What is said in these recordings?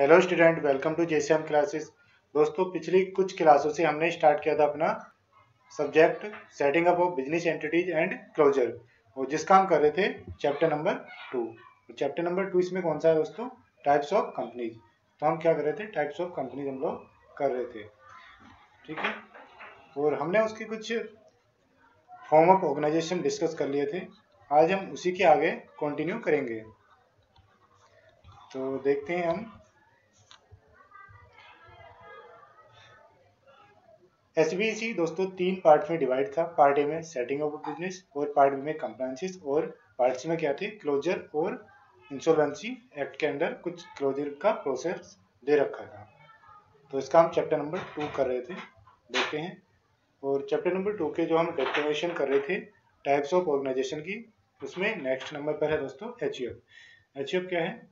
Hello student welcome to JCM classes दोस्तों, पिछली कुछ क्लासों से हमने स्टार्ट किया था अपना subject setting up of business entities and closure और जिसका हम कर रहे थे chapter number two chapter number two इसमें कौन सा है दोस्तों? टाइप्स ऑफ़ कंपनीज़ तो हम क्या कर रहे थे? टाइप्स ऑफ़ कंपनीज़ हम लोग कर रहे थे। ठीक है? और हमने उसके कुछ फॉर्म ऑफ़ ऑर्गेनाइजेशन डिस्कस कर लिए थे। आज हम उसी के आगे कंटिन्यू करेंगे। तो देखते हैं हम एस दोस्तों, तीन पार्ट में डिवाइड था। पार्ट ए में सेटिंग ऑफ़ बिज़नेस और पार्ट बी में कंप्लाइंसिस और पार्ट सी में क्या थे? क्लोजर और इंश्योरेंसी एक्ट के अंदर कुछ क्लोजर का प्रोसेस दे रखा था। तो इसका हम चैप्टर नंबर टू कर रहे थे। देखते हैं। और चैप्टर नंबर टू के जो हम डेफिनेशन कर रहे थे टाइप्स ऑफ़ ऑर्गेनाइजेशन की, उसमें नेक्स्ट नंबर पर है दोस्तों एच एच क्या है?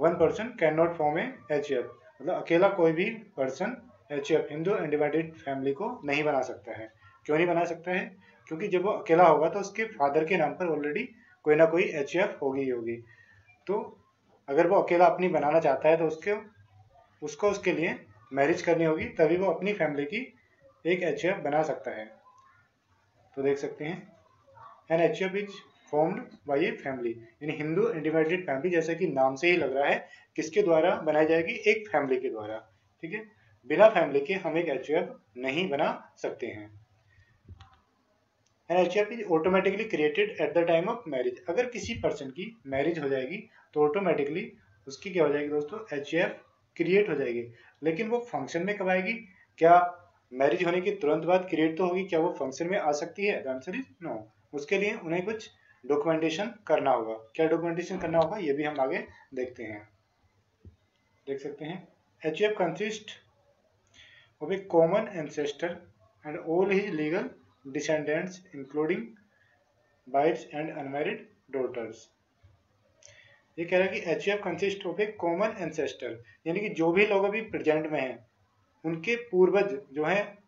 One person can not form a H मतलब अकेला कोई भी person H F Hindu undivided family को नहीं बना सकता है। क्यों नहीं बना सकता है? क्योंकि जब वो अकेला होगा तो उसके फादर के नाम पर ऑलरेडी कोई ना कोई एच होगी होगी। तो अगर वो अकेला अपनी बनाना चाहता है तो उसके, उसको उसके लिए मैरिज करनी होगी, तभी वो अपनी फैमिली की एक एच बना सकता है। तो देख सकते हैं। N H F is formed by a family यानी हिंदू इंडिपेंडेंट फैमिली जैसे कि नाम से ही लग रहा है, किसके द्वारा बनाई जाएगी? एक फैमिली के द्वारा। ठीक है? बिना फैमिली के हम एक एच नहीं बना सकते हैं। H is automatically created at the time of marriage अगर किसी पर्सन की मैरिज हो जाएगी तो ऑटोमेटिकली उसकी क्या हो जाएगी दोस्तों? एच क्रिएट हो जाएगी। लेकिन वो फ़ंक्शन में कब आएगी? क्या मैरिज होने के तुरंत बाद क्रिएट तो होगी? क्या वो फ़ंक्शन में आ सकती है? आंसर इज़ नो उसके लिए उन्हें कुछ डॉक्यूमेंटेशन करना होगा। क्या डॉक्यूमेंटेशन करना होगा? ये भी हम आगे देखते हैं। देख सकते हैं। H consist of a common ancestor and all his legal descendants, including brides and unmarried daughters. ये कह रहा है कि H F consist of a common ancestor यानी कि जो भी लोग अभी प्रेजेंट में हैं, उनके पूर्वज जो हैं,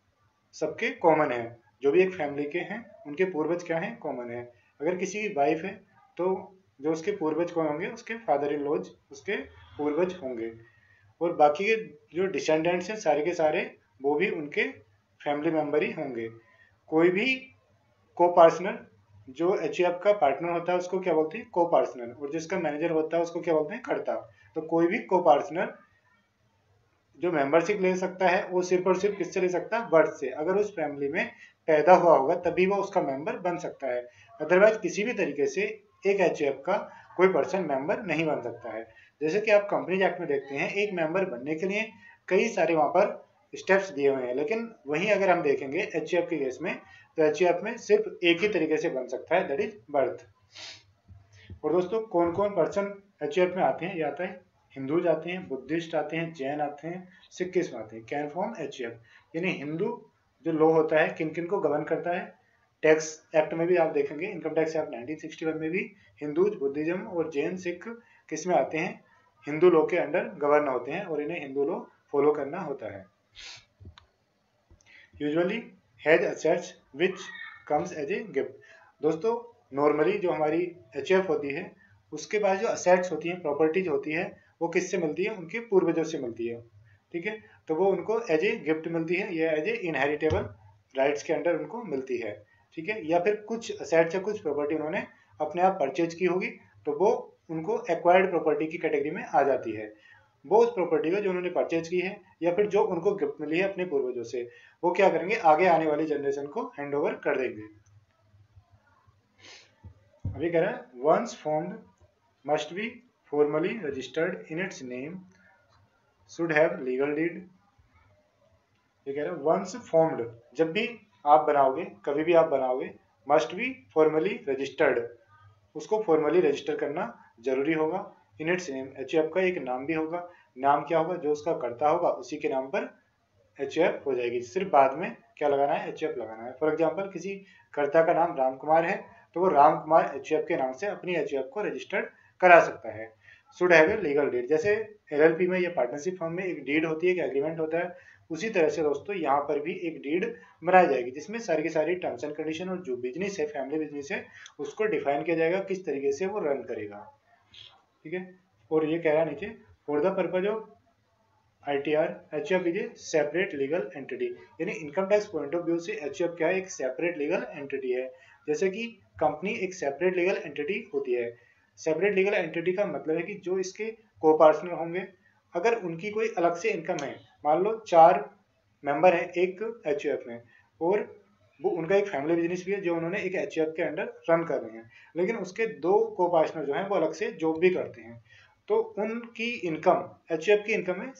सबके कॉमन है। जो भी एक फैमिली के हैं, उनके पूर्वज क्या हैं? कॉमन है। अगर किसी की वाइफ है तो जो उसके पूर्वज कौन होंगे? उसके फादर इन लॉज उसके पूर्वज होंगे। और बाकी के जो डिसेंडेंट्स हैं, सारे के सारे वो भी उनके फैमिली मेंबर ही होंगे। कोई भी को पार्टनर जो एच का पार्टनर होता है, उसको क्या बोलते हैं? को पार्टनर और जिसका मैनेजर होता है, उसको क्या बोलते हैं? कर्ता। तो कोई भी को पार्टनर जो मेंबरशिप ले सकता है, वो सिर्फ़ और सिर्फ़ किससे ले सकता है? बर्थ से। अगर उस फैमिली में पैदा हुआ होगा, तभी वो उसका मेंबर बन सकता है। अदरवाइज़ किसी भी तरीके से एक एच का कोई पर्सन मेंबर नहीं बन सकता है। जैसे कि आप कंपनी एक्ट में देखते हैं, एक मेंबर बनने के लिए कई सारे वहाँ पर स्टेप्स दिए हुए हैं। लेकिन वहीं अगर हम देखेंगे एच के केस में तो एच में सिर्फ़ एक ही तरीके से बन सकता है दैट इज़ बर्थ और दोस्तों कौन कौन पर्सन एच में आते हैं? ये आता है हिंदू आते हैं, बुद्धिस्ट आते हैं, जैन आते हैं सिक्किस आते हैं। कैन फॉर्म एच यानी हिंदू जो लॉ होता है किन किन को गवर्न करता है? टैक्स एक्ट में भी आप देखेंगे इनकम टैक्स एक्ट 1961 में भी हिंदू, बुद्धिज्म और जैन, सिख किसमें आते हैं? हिंदू लॉ के अंडर गवर्न होते हैं और इन्हें हिंदू लॉ फॉलो करना होता है। Usually has assets which comes as a gift दोस्तों नॉर्मली जो हमारी एच होती है, उसके पास जो असेट्स होती हैं प्रॉपर्टीज़ होती है, वो किससे मिलती है? उनके पूर्वजों से मिलती है। ठीक है? तो वो उनको एज ए गिफ्ट मिलती है या एज ए इनहेरिटेबल राइट्स के अंडर उनको मिलती है। ठीक है? या फिर कुछ असेट्स या कुछ प्रॉपर्टी उन्होंने अपने आप परचेज की होगी तो वो उनको एक्वायर्ड प्रॉपर्टी की कैटेगरी में आ जाती है। वो उस प्रॉपर्टी को जो उन्होंने परचेज की है, या फिर जो उनको गिफ्ट मिली है अपने पूर्वजों से, वो क्या करेंगे? आगे आने वाली जनरेशन को हैंड ओवर कर देंगे। अभी कह रहा है once formed must be formally registered in its name should have legal deed ये कह रहा है वंस फॉर्म्ड जब भी आप बनाओगे, कभी भी आप बनाओगे मस्ट बी फॉर्मली रजिस्टर्ड उसको फॉर्मली रजिस्टर करना ज़रूरी होगा। इन इट्स नेम एच का एक नाम भी होगा। नाम क्या होगा? जो उसका करता होगा, उसी के नाम पर एच एफ़ हो जाएगी। सिर्फ़ बाद में क्या लगाना है? एच एफ़ लगाना है। फॉर एग्ज़ाम्पल किसी कर्ता का नाम राम कुमार है तो वो राम कुमार एच के नाम से अपनी एचएफ को रजिस्टर्ड करा सकता है। Should have a legal deed जैसे एल में या पार्टनरशिप फॉर्म में एक डीड होती है, एक एग्रीमेंट होता है, उसी तरह से दोस्तों यहाँ पर भी एक डीड बनाई जाएगी, जिसमें सारी की सारी टर्म्स एंड कंडीशन और जो बिज़नेस है फैमिली बिज़नेस है, उसको डिफाइन किया जाएगा, किस तरीके से वो रन करेगा। ठीक है? और ये कह रहा नीचे for the purpose of I T R H F is a separate legal entity यानी income tax point of view से एच एफ़ क्या है एक सेपरेट लीगल एंटिटी है? जैसे कि कंपनी एक सेपरेट लीगल एंटिटी होती है। सेपरेट लीगल एंटिटी का मतलब है कि जो इसके को पार्टनर होंगे, अगर उनकी कोई अलग से इनकम है, मान लो चार मेंबर है, एक एच में, और वो उनका एक फैमिली बिज़नेस भी है जो उन्होंने एक एचयूएफ के अंडर रन कर रहे हैं। लेकिन उसके दो को पार्टनर जो हैं, वो अलग से जॉब भी करते हैं। तो उनकी इनकम एचयूएफ की इनकम है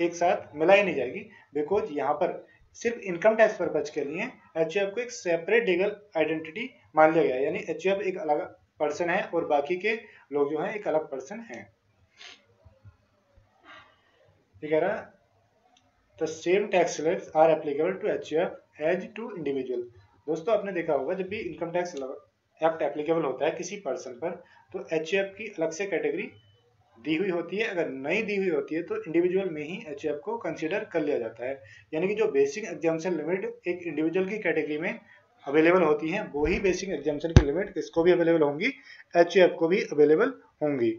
एक साथ मिलाई नहीं जाएगी बिकॉज़ यहाँ पर सिर्फ़ इनकम टैक्स पर्पज के लिए एच को एक सेपरेट लीगल आइडेंटिटी मान लिया गया यानी एच एक अलग पर्सन है और बाकी के लोग जो हैं, एक अलग पर्सन हैं। कह रहा the same tax rates are applicable to H as to individual. दोस्तों, आपने देखा होगा, जब भी इनकम टैक्स एक्ट एप्लीकेबल होता है किसी पर्सन पर तो एच की अलग से कैटेगरी दी हुई होती है। अगर नहीं दी हुई होती है तो इंडिविजुअल में ही एच को कंसिडर कर लिया जाता है। यानी कि जो बेसिक एग्जामेशन लिमिट एक इंडिविजुअल की कैटेगरी में अवेलेबल होती हैं, वो ही बेसिक एग्जामेशन की लिमिट किसको भी अवेलेबल होंगी? एच को भी अवेलेबल होंगी।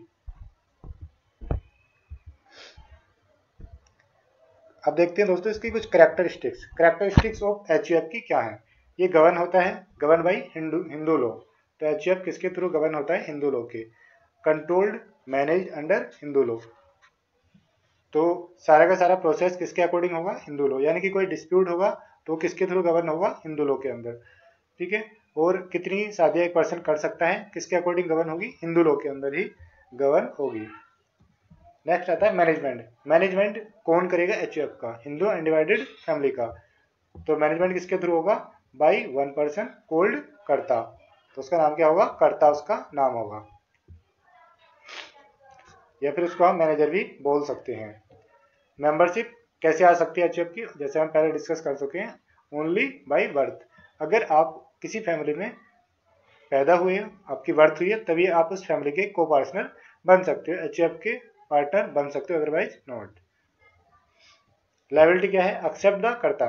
अब देखते हैं दोस्तों इसकी कुछ करेक्टरिस्टिक्स करेक्टरिस्टिक्स ऑफ़ एचयूएफ की क्या है? ये गवर्न होता है govern by Hindu Hindu law तो एचयूएफ किसके थ्रू गवर्न होता है? हिंदू लो के। Controlled manage under Hindu law तो सारा का सारा प्रोसेस किसके अकॉर्डिंग होगा? हिंदू लो यानी कि कोई डिस्प्यूट होगा तो किसके थ्रू गवर्न होगा? हिंदू लो के अंदर। ठीक है? और कितनी शादियाँ एक पर्सन कर सकता है, किसके अकॉर्डिंग गवर्न होगी? हिंदू लो के अंदर ही गवर्न होगी। नेक्स्ट आता है मैनेजमेंट मैनेजमेंट कौन करेगा? एच का. हिंदू अनडिवाइडेड फैमिली का. तो मैनेजमेंट किसके थ्रू होगा? बाई वन पर्सन कोल्ड करता तो उसका नाम क्या होगा? करता उसका नाम होगा। या फिर उसको हम मैनेजर भी बोल सकते हैं। मेंबरशिप कैसे आ सकती है एच की? जैसे हम पहले डिस्कस कर चुके हैं ओनली बाई बर्थ अगर आप किसी फैमिली में पैदा हुए, आपकी बर्थ हुई है, तभी आप उस फैमिली के को पार्टनर बन सकते हो। एच के पार्टनर बन सकते हो अदरवाइज़ नॉट लाइबिलिटी क्या है? एक्सेप्ट द कर्ता।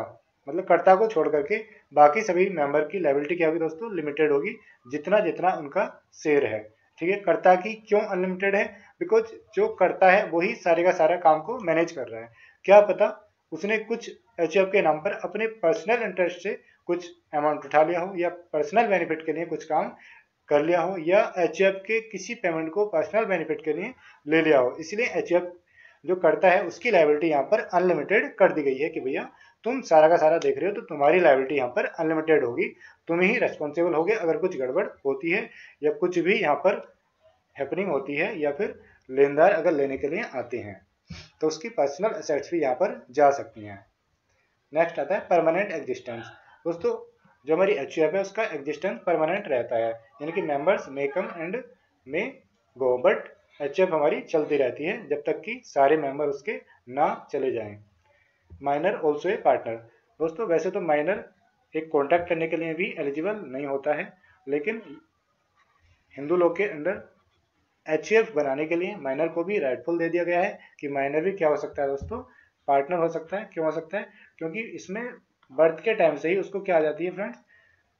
मतलब कर्ता को छोड़ करके बाकी सभी मेंबर की लाइबिलिटी क्या होगी दोस्तों? लिमिटेड होगी, जितना जितना उनका शेयर है। ठीक है? कर्ता की क्यों अनलिमिटेड है? बिकॉज़ जो करता है वही सारे का सारा काम को मैनेज कर रहा है। क्या पता उसने कुछ एच के नाम पर अपने पर्सनल इंटरेस्ट से कुछ अमाउंट उठा लिया हो या पर्सनल बेनिफिट के लिए कुछ काम कर लिया हो, या एच के किसी पेमेंट को पर्सनल बेनिफिट के लिए ले लिया हो। इसलिए एच जो करता है, उसकी लाइबिलिटी यहाँ पर अनलिमिटेड कर दी गई है कि भैया तुम सारा का सारा देख रहे हो तो तुम्हारी लाइबिलिटी यहाँ पर अनलिमिटेड होगी। तुम ही रेस्पॉन्सिबल होगे अगर कुछ गड़बड़ होती है, या कुछ भी यहाँ पर हैपनिंग होती है, या फिर लेनदार अगर लेने के लिए आते हैं तो उसकी पर्सनल असेट्स भी यहाँ पर जा सकती हैं। नेक्स्ट आता है परमानेंट एग्जिस्टेंस दोस्तों जो हमारी एच है, उसका एग्जिस्टेंस परमानेंट रहता है। यानी कि members may come and may go but H हमारी चलती रहती है, जब तक कि सारे मेंबर उसके ना चले जाएँ। माइनर ऑल्सो ए पार्टनर दोस्तों, वैसे तो माइनर एक कॉन्ट्रैक्ट करने के लिए भी एलिजिबल नहीं होता है, लेकिन हिंदू लोग के अंदर एच बनाने के लिए माइनर को भी राइटफुल दे दिया गया है कि माइनर भी क्या हो सकता है दोस्तों? पार्टनर हो सकता है। क्यों हो सकता है? क्योंकि इसमें बर्थ के टाइम से ही उसको क्या आ जाती है फ्रेंड्स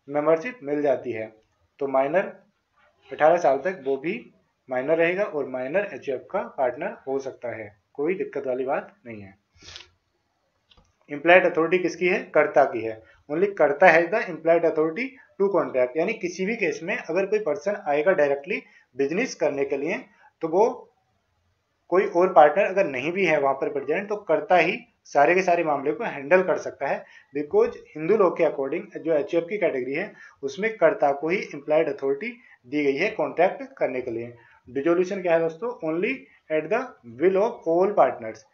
मेंबरशिप मिल जाती है। तो माइनर 18 साल तक वो भी माइनर रहेगा और माइनर एच का पार्टनर हो सकता है। कोई दिक्कत वाली बात नहीं है। इम्प्लाइड अथॉरिटी किसकी है? कर्ता की है। ओनली कर्ता है the implied authority to contract यानी किसी भी केस में अगर कोई पर्सन आएगा डायरेक्टली बिज़नेस करने के लिए तो वो कोई और पार्टनर अगर नहीं भी है, वहाँ पर प्रेजेंट तो करता ही सारे के सारे मामले को हैंडल कर सकता है, बिकॉज़ हिंदू लॉ के अकॉर्डिंग जो एच की कैटेगरी है, उसमें कर्ता को ही इम्प्लाइड अथॉरिटी दी गई है कॉन्ट्रैक्ट करने के लिए। डिजोल्यूशन क्या है दोस्तों? Only at the will of all partners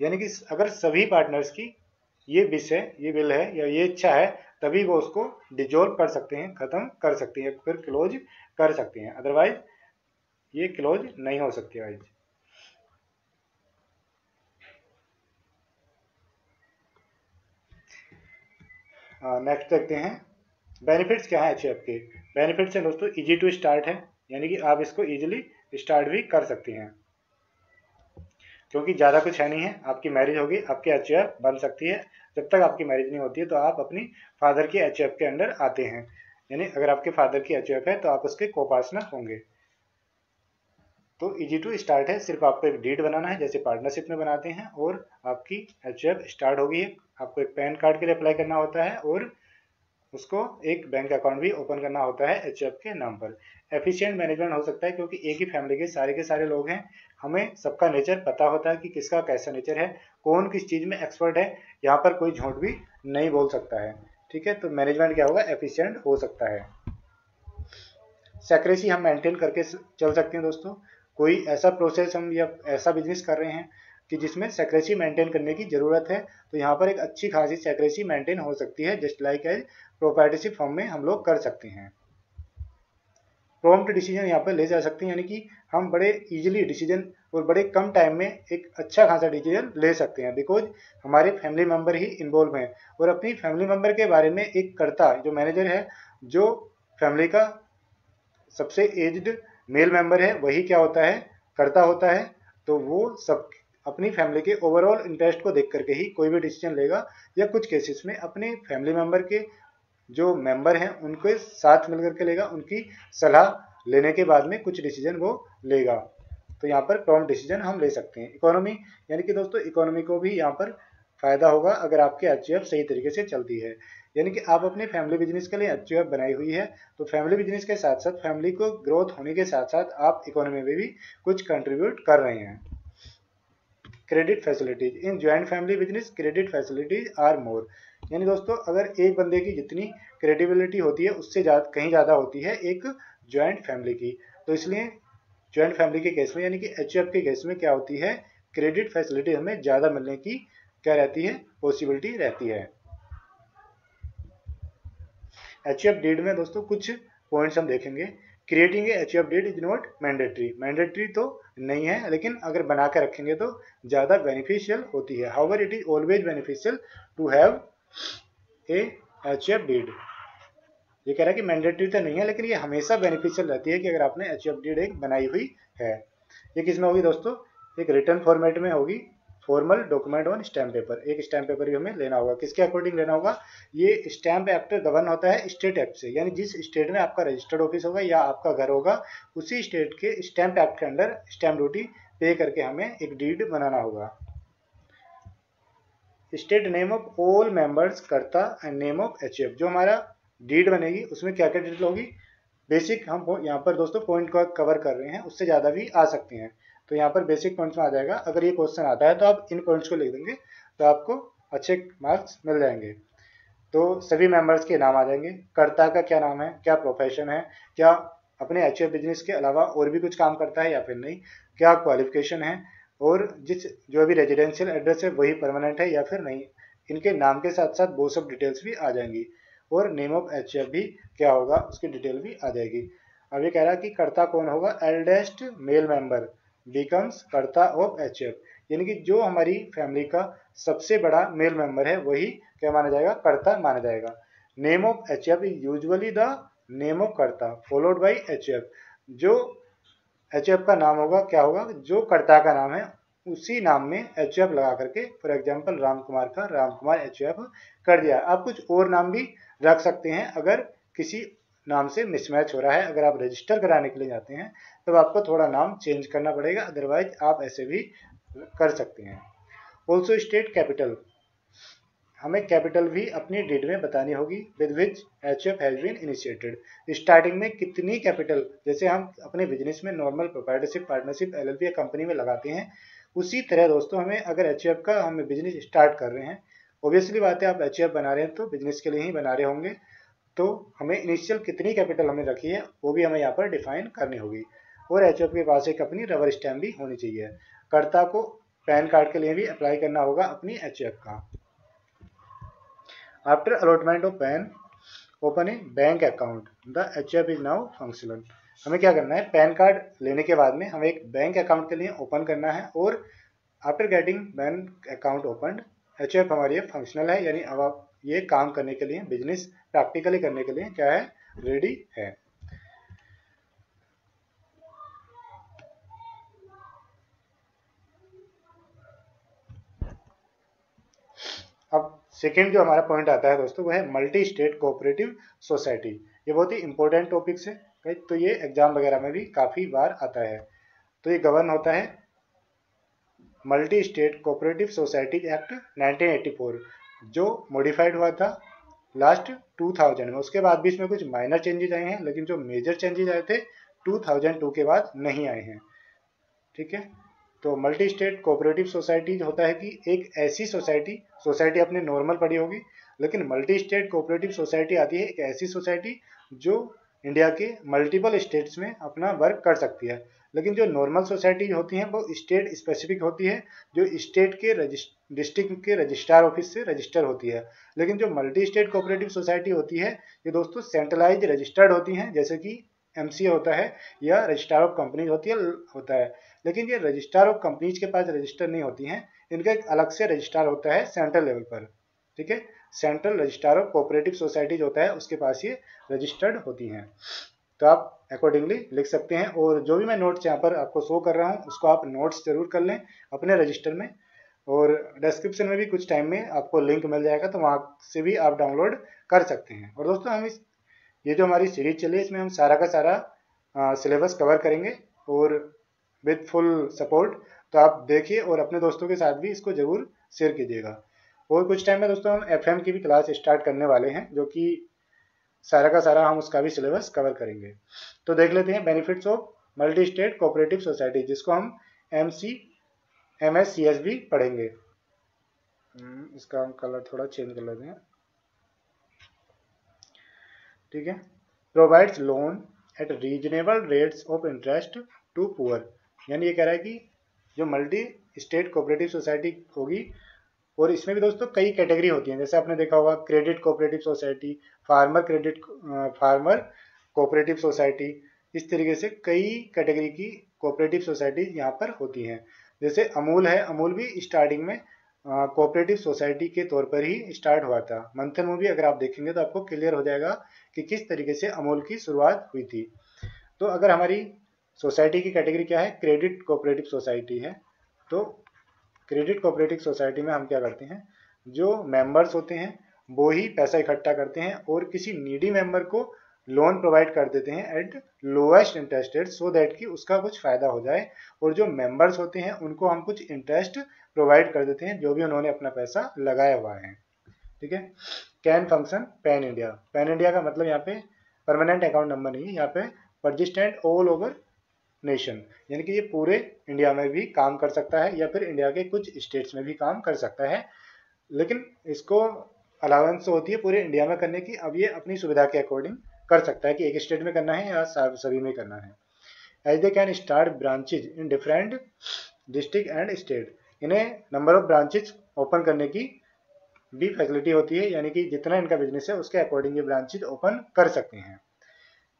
यानी कि अगर सभी पार्टनर्स की ये विश है, ये विल है, या ये इच्छा है, तभी वो उसको डिजोल्व कर सकते हैं, खत्म कर सकते हैं, फिर क्लोज कर सकते हैं। अदरवाइज़ ये क्लोज नहीं हो सकती वाइज नेक्स्ट देखते हैं। बेनिफिट्स क्या है एचएफ के? बेनिफिट्स हैं दोस्तों इजी टू स्टार्ट है। यानी कि आप इसको इजीली स्टार्ट भी कर सकते हैं। क्योंकि ज़्यादा कुछ है नहीं है, आपकी मैरिज होगी, आपकी एच बन सकती है। जब तक आपकी मैरिज नहीं होती है तो आप अपनी फादर की एच के अंडर आते हैं। यानी अगर आपके फादर की एचएफ है तो आप उसके को पार्टनर होंगे। तो इजी टू स्टार्ट है, सिर्फ़ आपको एक डीड बनाना है, जैसे पार्टनरशिप में बनाते हैं, और आपकी एच स्टार्ट होगी है आपको एक पैन कार्ड के लिए अप्लाई करना होता है, और उसको एक बैंक अकाउंट भी ओपन करना होता है एच के नाम पर। एफिशिएंट मैनेजमेंट हो सकता है, क्योंकि एक ही फैमिली के सारे के सारे लोग हैं। हमें सबका नेचर पता होता है कि किसका कैसा नेचर है, कौन किस चीज़ में एक्सपर्ट है, यहाँ पर कोई झूठ भी नहीं बोल सकता है। ठीक है तो मैनेजमेंट क्या होगा? एफिशिएंट हो सकता है। सेक्रेसी हम मेंटेन करके चल सकते हैं दोस्तों। कोई ऐसा प्रोसेस हम या ऐसा बिज़नेस कर रहे हैं कि जिसमें सेक्रेसी मेंटेन करने की ज़रूरत है तो यहाँ पर एक अच्छी खासी सेक्रेसी मेंटेन हो सकती है just like as proprietorship form में हम लोग कर सकते हैं। प्रॉम्प्ट डिसीज़न यहाँ पर ले जा सकते हैं, यानी कि हम बड़े इजीली डिसीज़न और बड़े कम टाइम में एक अच्छा खासा डिसीज़न ले सकते हैं बिकॉज़ हमारे फैमिली मेंबर ही इन्वॉल्व हैं। और अपनी फैमिली मेंबर के बारे में एक करता, जो मैनेजर है, जो फैमिली का सबसे एज्ड मेल मेंबर है, वही क्या होता है, करता होता है तो वो सब अपनी फैमिली के ओवरऑल इंटरेस्ट को देख करके ही कोई भी डिसीज़न लेगा या कुछ केसेस में अपने फैमिली मेंबर के जो मेंबर हैं, उनके साथ मिलकर के लेगा, उनकी सलाह लेने के बाद में कुछ डिसीज़न वो लेगा। तो यहाँ पर प्रॉम डिसीज़न हम ले सकते हैं। इकोनॉमी यानी कि दोस्तों इकोनॉमी को भी यहाँ पर फ़ायदा होगा अगर आपकी एच सही तरीके से चलती है। यानी कि आप अपने फैमिली बिज़नेस के लिए अच्छी एच बनाई हुई है तो फैमिली बिज़नेस के साथ साथ फैमिली को ग्रोथ होने के साथ साथ आप इकोनॉमी में भी कुछ कंट्रीब्यूट कर रहे हैं। Credit facilities in joint family business credit facilities are more यानी दोस्तों, अगर एक बंदे की जितनी क्रेडिबिलिटी होती है, उससे ज़्यादा, कहीं ज़्यादा होती है एक ज्वाइंट फैमिली की। तो इसलिए ज्वाइंट फैमिली के केस में, यानी कि एचयूएफ के केस में क्या होती है? क्रेडिट फैसिलिटी हमें ज़्यादा मिलने की क्या रहती है? पॉसिबिलिटी रहती है। एच डीड में दोस्तों कुछ पॉइंट्स हम देखेंगे। Creating H F date is not mandatory mandatory तो नहीं है, लेकिन अगर बना कर रखेंगे तो ज़्यादा बेनिफिशियल होती है। However it is always beneficial to have a H F deed ये कह रहा है कि मैंडेटरी तो नहीं है, लेकिन ये हमेशा बेनिफिशियल रहती है कि अगर आपने एच एफ़ डीड एक बनाई हुई है। ये किसमें होगी दोस्तों? एक रिटर्न फॉर्मेट में होगी। Formal document on stamp paper एक स्टैम्प पेपर भी हमें लेना होगा। किसके अकॉर्डिंग लेना होगा? ये स्टैम्प एक्ट गवर्न होता है स्टेट एक्ट से। यानी जिस स्टेट में आपका रजिस्टर्ड ऑफ़िस होगा या आपका घर होगा, उसी स्टेट के स्टैम्प एक्ट के अंडर स्टैम्प ड्यूटी पे करके हमें एक डीड बनाना होगा। State name of all members karta and name of H जो हमारा डीड बनेगी, उसमें क्या क्या डिटेल होगी? बेसिक हम यहाँ पर दोस्तों पॉइंट को कवर कर रहे हैं, उससे ज़्यादा भी आ सकते हैं। तो यहाँ पर बेसिक पॉइंट्स में आ जाएगा। अगर ये क्वेश्चन आता है तो आप इन पॉइंट्स को लिख देंगे तो आपको अच्छे मार्क्स मिल जाएँगे। तो सभी मेंबर्स के नाम आ जाएँगे। कर्ता का क्या नाम है? क्या प्रोफेशन है? क्या अपने एच बिज़नेस के अलावा और भी कुछ काम करता है या फिर नहीं? क्या क्वालिफिकेशन है? और जिस, जो अभी रेजिडेंशियल एड्रेस है, वही परमानेंट है या फिर नहीं? इनके नाम के साथ साथ वो सब डिटेल्स भी आ जाएँगी। और नेम ऑफ़ एच भी क्या होगा? उसकी डिटेल भी आ जाएगी। अब ये कह रहा है कि कर्ता कौन होगा? Eldest male member becomes karta of H F यानी कि जो हमारी फैमिली का सबसे बड़ा मेल मेंबर है, वही क्या माना जाएगा? कर्ता माना जाएगा। Name of H F is usually the name of karta followed by H F जो एच एफ़ का नाम होगा, क्या होगा? जो कर्ता का नाम है, उसी नाम में एच एफ़ लगा करके फॉर एग्ज़ाम्पल राम कुमार का राम कुमार एच एफ़ कर दिया। आप कुछ और नाम भी रख सकते हैं, अगर किसी नाम से मिसमैच हो रहा है, अगर आप रजिस्टर कराने के लिए जाते हैं तब आपको थोड़ा नाम चेंज करना पड़ेगा अदरवाइज़ आप ऐसे भी कर सकते हैं। ऑल्सो स्टेट कैपिटल हमें कैपिटल भी अपनी डेट में बतानी होगी with which H F has been initiated starting में कितनी कैपिटल जैसे हम अपने बिज़नेस में नॉर्मल प्रोपाइटरशिप पार्टनरशिप एल या कंपनी में लगाते हैं, उसी तरह दोस्तों हमें अगर एच का हम बिज़नेस स्टार्ट कर रहे हैं ऑब्वियसली बात है आप एच बना रहे हैं तो बिज़नेस के लिए ही बना रहे होंगे तो हमें इनिशियल कितनी कैपिटल हमें रखी है, वो भी हमें यहाँ पर डिफाइन करनी होगी। और एच के पास एक अपनी रबर स्टैम्प भी होनी चाहिए। कर्ता को पैन कार्ड के लिए भी अप्लाई करना होगा अपनी एच का। After allotment of PAN open a bank account the H is now functional हमें क्या करना है? पैन कार्ड लेने के बाद में हमें एक बैंक अकाउंट के लिए ओपन करना है और after getting bank account open H हमारी फंक्शनल है, यानी अब आप ये काम करने के लिए बिज़नेस प्रैक्टिकली करने के लिए क्या है? रेडी है अब सेकेंड जो हमारा पॉइंट आता है दोस्तों, वो है मल्टी स्टेट कोऑपरेटिव सोसाइटी ये बहुत ही इंपॉर्टेंट टॉपिक्स है राइट तो ये एग्ज़ाम वगैरह में भी काफ़ी बार आता है। तो ये गवर्न होता है multi state cooperative society act 1984 जो मॉडिफाइड हुआ था लास्ट 2000 में। उसके बाद भी इसमें कुछ माइनर चेंजेस आए हैं, लेकिन जो मेजर चेंजेस आए थे 2002 के बाद नहीं आए हैं। ठीक है? तो मल्टी स्टेट कोऑपरेटिव सोसाइटी होता है कि एक ऐसी सोसाइटी सोसाइटी अपने नॉर्मल पड़ी होगी, लेकिन मल्टी स्टेट कोऑपरेटिव सोसाइटी आती है एक ऐसी सोसाइटी जो इंडिया के मल्टीपल स्टेट्स में अपना वर्क कर सकती है। लेकिन जो नॉर्मल सोसाइटी होती हैं, वो स्टेट स्पेसिफिक होती है, जो स्टेट के डिस्ट्रिक्ट के रजिस्ट्रार ऑफ़िस से रजिस्टर होती है। लेकिन जो मल्टी स्टेट कोऑपरेटिव सोसाइटी होती है, ये दोस्तों सेंट्रलाइज रजिस्टर्ड होती हैं, जैसे कि एम होता है, या रजिस्ट्रार ऑफ़ कंपनीज़ होती है, होता है। लेकिन ये रजिस्ट्रार ऑफ़ कंपनीज़ के पास रजिस्टर नहीं होती हैं, इनका एक अलग से रजिस्ट्रार होता है सेंट्रल लेवल पर, ठीक है? Central registrar of cooperative societies होता है, उसके पास ये रजिस्टर्ड होती हैं। तो आप अकॉर्डिंगली लिख सकते हैं, और जो भी मैं नोट्स यहाँ पर आपको शो कर रहा हूँ, उसको आप नोट्स ज़रूर कर लें अपने रजिस्टर में, और डिस्क्रिप्शन में भी कुछ टाइम में आपको लिंक मिल जाएगा तो वहाँ से भी आप डाउनलोड कर सकते हैं। और दोस्तों, हम इस ये जो हमारी सीरीज़ चली इसमें हम सारा का सारा सिलेबस कवर करेंगे और विथ फुल सपोर्ट तो आप देखिए और अपने दोस्तों के साथ भी इसको ज़रूर शेयर कीजिएगा। और कुछ टाइम में दोस्तों हम एफएम की भी क्लास स्टार्ट करने वाले हैं जो कि सारा का सारा हम उसका भी सिलेबस कवर करेंगे। तो देख लेते हैं benefits of multi state cooperative society जिसको हम M C M S C S भी पढ़ेंगे। हम्म, इसका हम कलर थोड़ा चेंज कर लेते हैं। ठीक है? Provides loan at reasonable rates of interest to poor यानी ये कह रहा है कि जो मल्टी स्टेट कोऑपरेटिव सोसाइटी होगी, और इसमें भी दोस्तों कई कैटेगरी होती हैं। जैसे आपने देखा होगा credit cooperative society farmer credit farmer cooperative society इस तरीके से कई कैटेगरी की कोऑपरेटिव सोसाइटी यहाँ पर होती हैं। जैसे अमूल है, अमूल भी स्टार्टिंग में कोऑपरेटिव सोसाइटी के तौर पर ही स्टार्ट हुआ था। मंथन मूवी अगर आप देखेंगे तो आपको क्लियर हो जाएगा कि किस तरीके से अमूल की शुरुआत हुई थी। तो अगर हमारी सोसाइटी की कैटेगरी क्या है? क्रेडिट कोऑपरेटिव सोसाइटी है। तो क्रेडिट कोऑपरेटिव सोसाइटी में हम क्या करते हैं? जो मेंबर्स होते हैं, वो ही पैसा इकट्ठा करते हैं और किसी नीडी मेंबर को लोन प्रोवाइड कर देते हैं at lowest interest rate so that कि उसका कुछ फ़ायदा हो जाए। और जो मेंबर्स होते हैं, उनको हम कुछ इंटरेस्ट प्रोवाइड कर देते हैं, जो भी उन्होंने अपना पैसा लगाया हुआ है। ठीक है? Can function pan India pan India का मतलब यहाँ पे परमानेंट अकाउंट नंबर नहीं है, यहाँ पे परजिस्टेंट ऑल ओवर नेशन यानी कि ये पूरे इंडिया में भी काम कर सकता है या फिर इंडिया के कुछ स्टेट्स में भी काम कर सकता है। लेकिन इसको अलावेंस होती है पूरे इंडिया में करने की, अब ये अपनी सुविधा के अकॉर्डिंग कर सकता है कि एक स्टेट में करना है या सभी में करना है। As they can start branches in different district and state इन्हें नंबर ऑफ़ ब्रांचेज ओपन करने की भी फैसिलिटी होती है, यानी कि जितना इनका बिज़नेस है, उसके अकॉर्डिंग ये ब्रांचेज ओपन कर सकते हैं।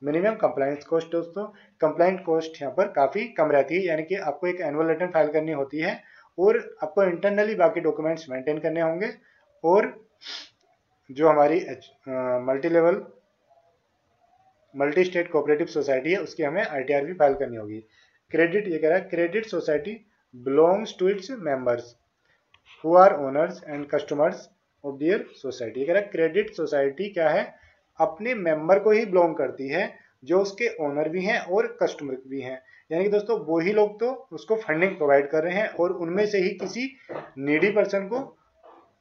मिनिमम कंप्लाइंस कॉस्ट दोस्तों कंप्लाइंट कॉस्ट यहाँ पर काफ़ी कम रहती है, यानी कि आपको एक एनुअल रिटर्न फ़ाइल करनी होती है, और आपको इंटरनली बाकी डॉक्यूमेंट्स मेंटेन करने होंगे, और जो हमारी multi level multi state cooperative society है, उसकी हमें आईटीआर भी फ़ाइल करनी होगी। क्रेडिट ये कह रहा है credit society belongs to its members who are owners and customers of their society कह क्रेडिट सोसाइटी क्या है? अपने मेंबर को ही बिलोंग करती है, जो उसके ओनर भी हैं और कस्टमर भी हैं। यानी कि दोस्तों, वो ही लोग तो उसको फंडिंग प्रोवाइड कर रहे हैं और उनमें से ही किसी नीडी पर्सन को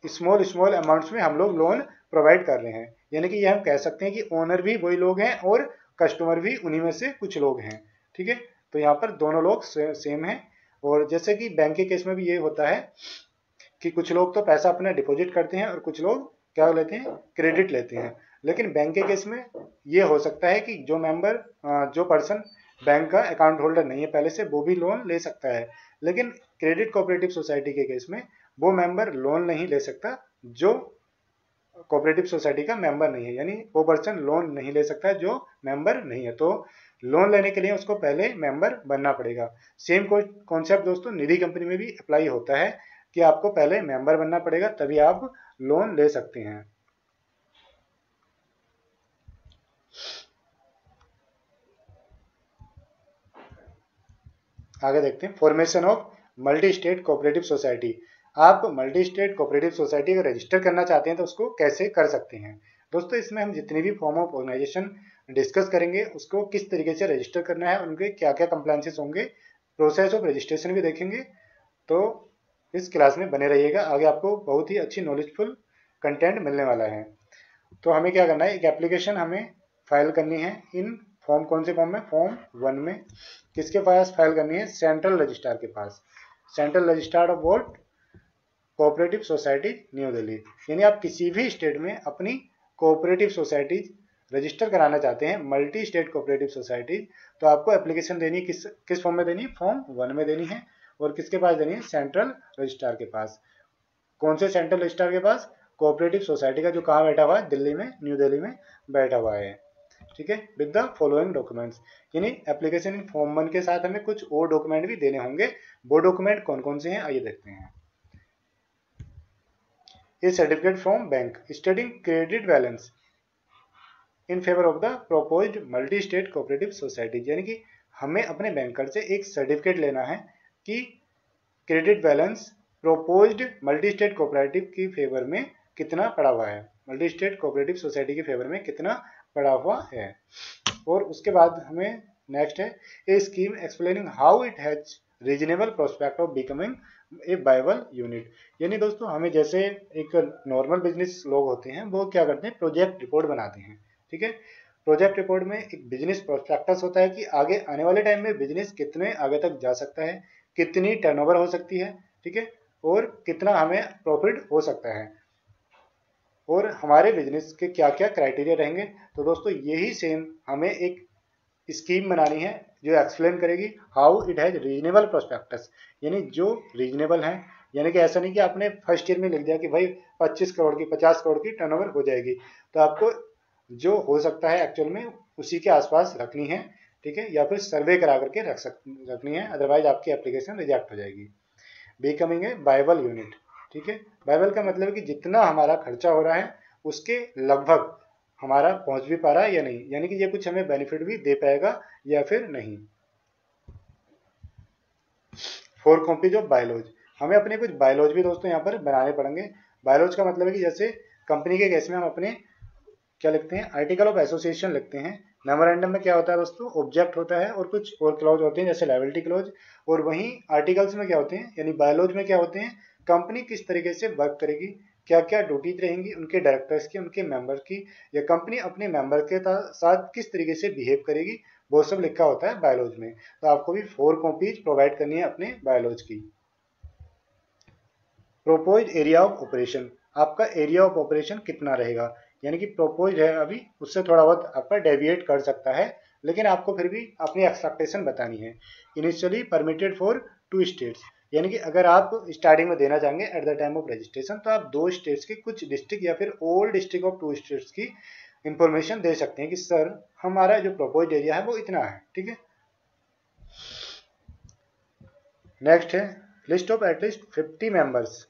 स्मॉल स्मॉल अमाउंट्स में हम लोग लोन प्रोवाइड कर रहे हैं। यानी कि ये हम कह सकते हैं कि ओनर भी वही लोग हैं और कस्टमर भी उन्हीं में से कुछ लोग हैं। ठीक है? तो यहाँ पर दोनों लोग सेम हैं। और जैसे कि बैंक के केस में भी ये होता है कि कुछ लोग तो पैसा अपना डिपॉजिट करते हैं और कुछ लोग क्या लेते हैं? क्रेडिट लेते हैं। लेकिन बैंक के केस में ये हो सकता है कि जो मेंबर जो पर्सन बैंक का अकाउंट होल्डर नहीं है, पहले से वो भी लोन ले सकता है। लेकिन क्रेडिट कोऑपरेटिव सोसाइटी के केस में वो मेंबर लोन नहीं ले सकता जो कोऑपरेटिव सोसाइटी का मेंबर नहीं है। यानी वो पर्सन लोन नहीं ले सकता जो मेंबर नहीं है। तो लोन लेने के लिए उसको पहले मेंबर बनना पड़ेगा। सेम कॉन्सेप्ट दोस्तों, निधि कंपनी में भी अप्लाई होता है कि आपको पहले मेंबर बनना पड़ेगा, तभी आप लोन ले सकते हैं। आगे देखते हैं। Formation of multi state cooperative society आप मल्टी स्टेट कोऑपरेटिव सोसाइटी अगर रजिस्टर करना चाहते हैं तो उसको कैसे कर सकते हैं? दोस्तों, इसमें हम जितनी भी फॉर्म ऑफ़ ऑर्गेनाइजेशन डिस्कस करेंगे उसको किस तरीके से रजिस्टर करना है, उनके क्या क्या कंप्लाइंसेस होंगे प्रोसेस ऑफ़ रजिस्ट्रेशन भी देखेंगे। तो इस क्लास में बने रहिएगा। आगे आपको बहुत ही अच्छी नॉलेजफुल कंटेंट मिलने वाला है। तो हमें क्या करना है, एक एप्लीकेशन हमें फ़ाइल करनी है। इन फॉर्म कौन से फॉर्म में? फॉर्म वन में। किसके पास फ़ाइल करनी है? सेंट्रल रजिस्ट्रार के पास। Central registrar of vote cooperative society new Delhi यानी आप किसी भी स्टेट में अपनी कोऑपरेटिव सोसाइटीज रजिस्टर कराना चाहते हैं मल्टी स्टेट कोऑपरेटिव सोसाइटी तो आपको एप्लीकेशन देनी किस किस फॉर्म में देनी? है फॉर्म वन में देनी है और किसके पास देनी है? सेंट्रल रजिस्ट्रार के पास। कौन से सेंट्रल रजिस्ट्रार के पास? कोऑपरेटिव सोसाइटी का जो कहाँ बैठा हुआ है? दिल्ली में न्यू दिल्ली में बैठा हुआ है। ठीक है? विद द फॉलोइंग डॉक्यूमेंट्स यानी एप्लीकेशन इन फॉर्म वन के साथ हमें कुछ और डॉक्यूमेंट भी देने होंगे। वो डॉक्यूमेंट कौन कौन से हैं? आइए देखते हैं। ये certificate from bank stating credit balance in favour of the propose multi state cooperative society यानी कि हमें अपने बैंकर से एक सर्टिफिकेट लेना है कि credit balance proposed multi state cooperative की फेवर में कितना पड़ा हुआ है। मल्टी स्टेट कोऑपरेटिव सोसाइटी के फेवर में कितना पड़ा हुआ है। और उसके बाद हमें नेक्स्ट है a scheme explaining how it has reasonable prospect of becoming a viable unit यानी दोस्तों, हमें जैसे एक नॉर्मल बिज़नेस लोग होते हैं, वो क्या करते हैं? प्रोजेक्ट रिपोर्ट बनाते हैं। ठीक है? प्रोजेक्ट रिपोर्ट में एक बिज़नेस प्रोस्पेक्टस होता है कि आगे, आने वाले टाइम में बिज़नेस कितने आगे तक जा सकता है, कितनी टर्नओवर हो सकती है, ठीक है? और कितना हमें प्रॉफिट हो सकता है। और हमारे बिज़नेस के क्या क्या क्राइटेरिया रहेंगे? तो दोस्तों, यही सेम हमें एक स्कीम बनानी है, जो एक्सप्लेन करेगी how it has reasonable prospectus यानी जो रीजनेबल है, यानी कि ऐसा नहीं कि आपने फ़र्स्ट ईयर में लिख दिया कि भाई 25 करोड़ की 50 करोड़ की टर्नओवर हो जाएगी। तो आपको जो हो सकता है एक्चुअल में, उसी के आसपास रखनी है, ठीक है? या फिर सर्वे करा करके रख सक, रखनी है अदरवाइज़ आपकी एप्लीकेशन रिजेक्ट हो जाएगी। बी कमिंग है बाइबल यूनिट ठीक है? बाइबल का मतलब कि जितना हमारा खर्चा हो रहा है, उसके लगभग हमारा पहुँच भी पा रहा है या नहीं? यानी कि ये कुछ हमें बेनिफिट भी दे पाएगा या फिर नहीं? फोर कॉपीज ऑफ़ बायोलॉज हमें अपने कुछ बायोलॉज भी दोस्तों यहाँ पर बनाने पड़ेंगे। बायोलॉज का मतलब है कि जैसे कंपनी के केस में हम अपने क्या लिखते हैं? आर्टिकल ऑफ़ एसोसिएशन लिखते हैं। मेमोरेंडम में क्या होता है दोस्तों? ऑब्जेक्ट होता है और कुछ और क्लॉज होते हैं, जैसे लाइबिलिटी क्लॉज और वहीं आर्टिकल्स में क्या होते हैं? यानी बायोलॉज में क्या होते हैं? कंपनी किस तरीके से वर्क करेगी? क्या क्या ड्यूटीज़ रहेंगी? उनके डायरेक्टर्स की, उनके मेंबर की, या कंपनी अपने मेंबर के साथ किस तरीके से बिहेव करेगी? वो सब लिखा होता है बायोलॉज में। तो आपको भी फोर कॉपीज प्रोवाइड करनी है अपने बायोलॉज की। प्रोपोज एरिया ऑफ़ ऑपरेशन आपका एरिया ऑफ़ ऑपरेशन कितना रहेगा? यानी कि प्रोपोज है अभी, उससे थोड़ा बहुत आपका डेविएट कर सकता है, लेकिन आपको फिर भी अपनी एक्सपेक्टेशन बतानी है। Initially permitted for two states यानी कि अगर आप स्टार्टिंग में देना चाहेंगे at the time of registration तो आप दो स्टेट्स के, कुछ डिस्ट्रिक्ट या फिर old district of two states की इंफॉर्मेशन दे सकते हैं कि सर हमारा जो प्रपोज एरिया है, वो इतना है। ठीक है? नेक्स्ट है list of at least 50 members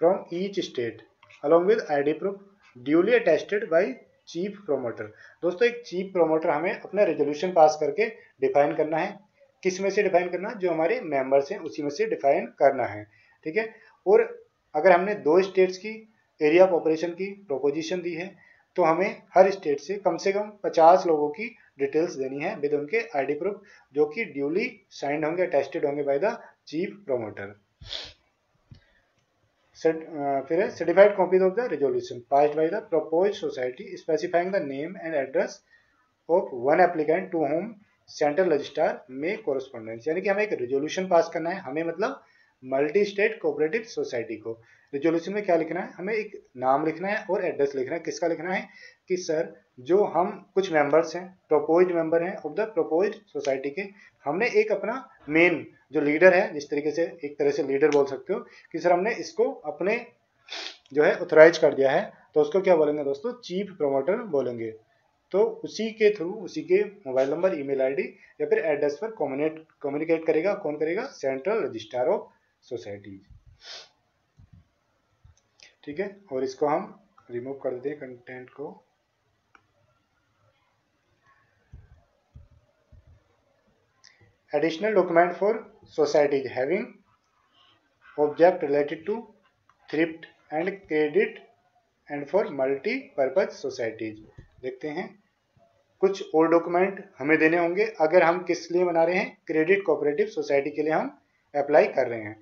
from each state along with ID proof duly attested by chief promoter दोस्तों, एक चीफ प्रोमोटर हमें अपना रेजोल्यूशन पास करके डिफाइन करना है। किसमें से डिफाइन करना? जो हमारे मेंबर्स हैं, उसी में से डिफाइन करना है। ठीक है? और अगर हमने दो स्टेट्स की एरिया ऑफ़ ऑपरेशन की प्रोपोजिशन दी है तो हमें हर स्टेट से कम से कम 50 लोगों की डिटेल्स देनी है विद उनके आईडी प्रूफ जो कि ड्यूली साइंड होंगे टेस्टेड होंगे बाय द चीफ प्रोमोटर फिर है certified copies of the resolution passed by the propose society specifying the name and address of one applicant to whom central registrar में correspondence यानी कि हमें एक रेजोल्यूशन पास करना है, हमें मतलब मल्टी स्टेट कोऑपरेटिव सोसाइटी को। रेजोल्यूशन में क्या लिखना है? हमें एक नाम लिखना है और एड्रेस लिखना है। किसका लिखना है? कि सर, जो हम कुछ मेंबर्स हैं प्रोपोज मेंबर हैं ऑफ़ द प्रोपोज सोसाइटी के, हमने एक अपना मेन जो लीडर है, जिस तरीके से एक तरह से लीडर बोल सकते हो, कि सर हमने इसको अपने जो है ऑथोराइज कर दिया है तो उसको क्या बोलेंगे दोस्तों? चीफ प्रमोटर बोलेंगे। तो उसी के थ्रू उसी के मोबाइल नंबर ईमेल आईडी या फिर एड्रेस पर कम्युनिकेट करेगा, कौन करेगा? सेंट्रल रजिस्ट्रार ऑफ़ सोसाइटी ठीक है? और इसको हम रिमूव कर देते हैं कंटेंट को। Additional document for societies having object related to thrift and credit and for multi-purpose societies. देखते हैं। कुछ और डॉक्यूमेंट हमें देने होंगे। अगर हम किस लिए बना रहे हैं? क्रेडिट कोऑपरेटिव सोसाइटी के लिए हम अप्लाई कर रहे हैं।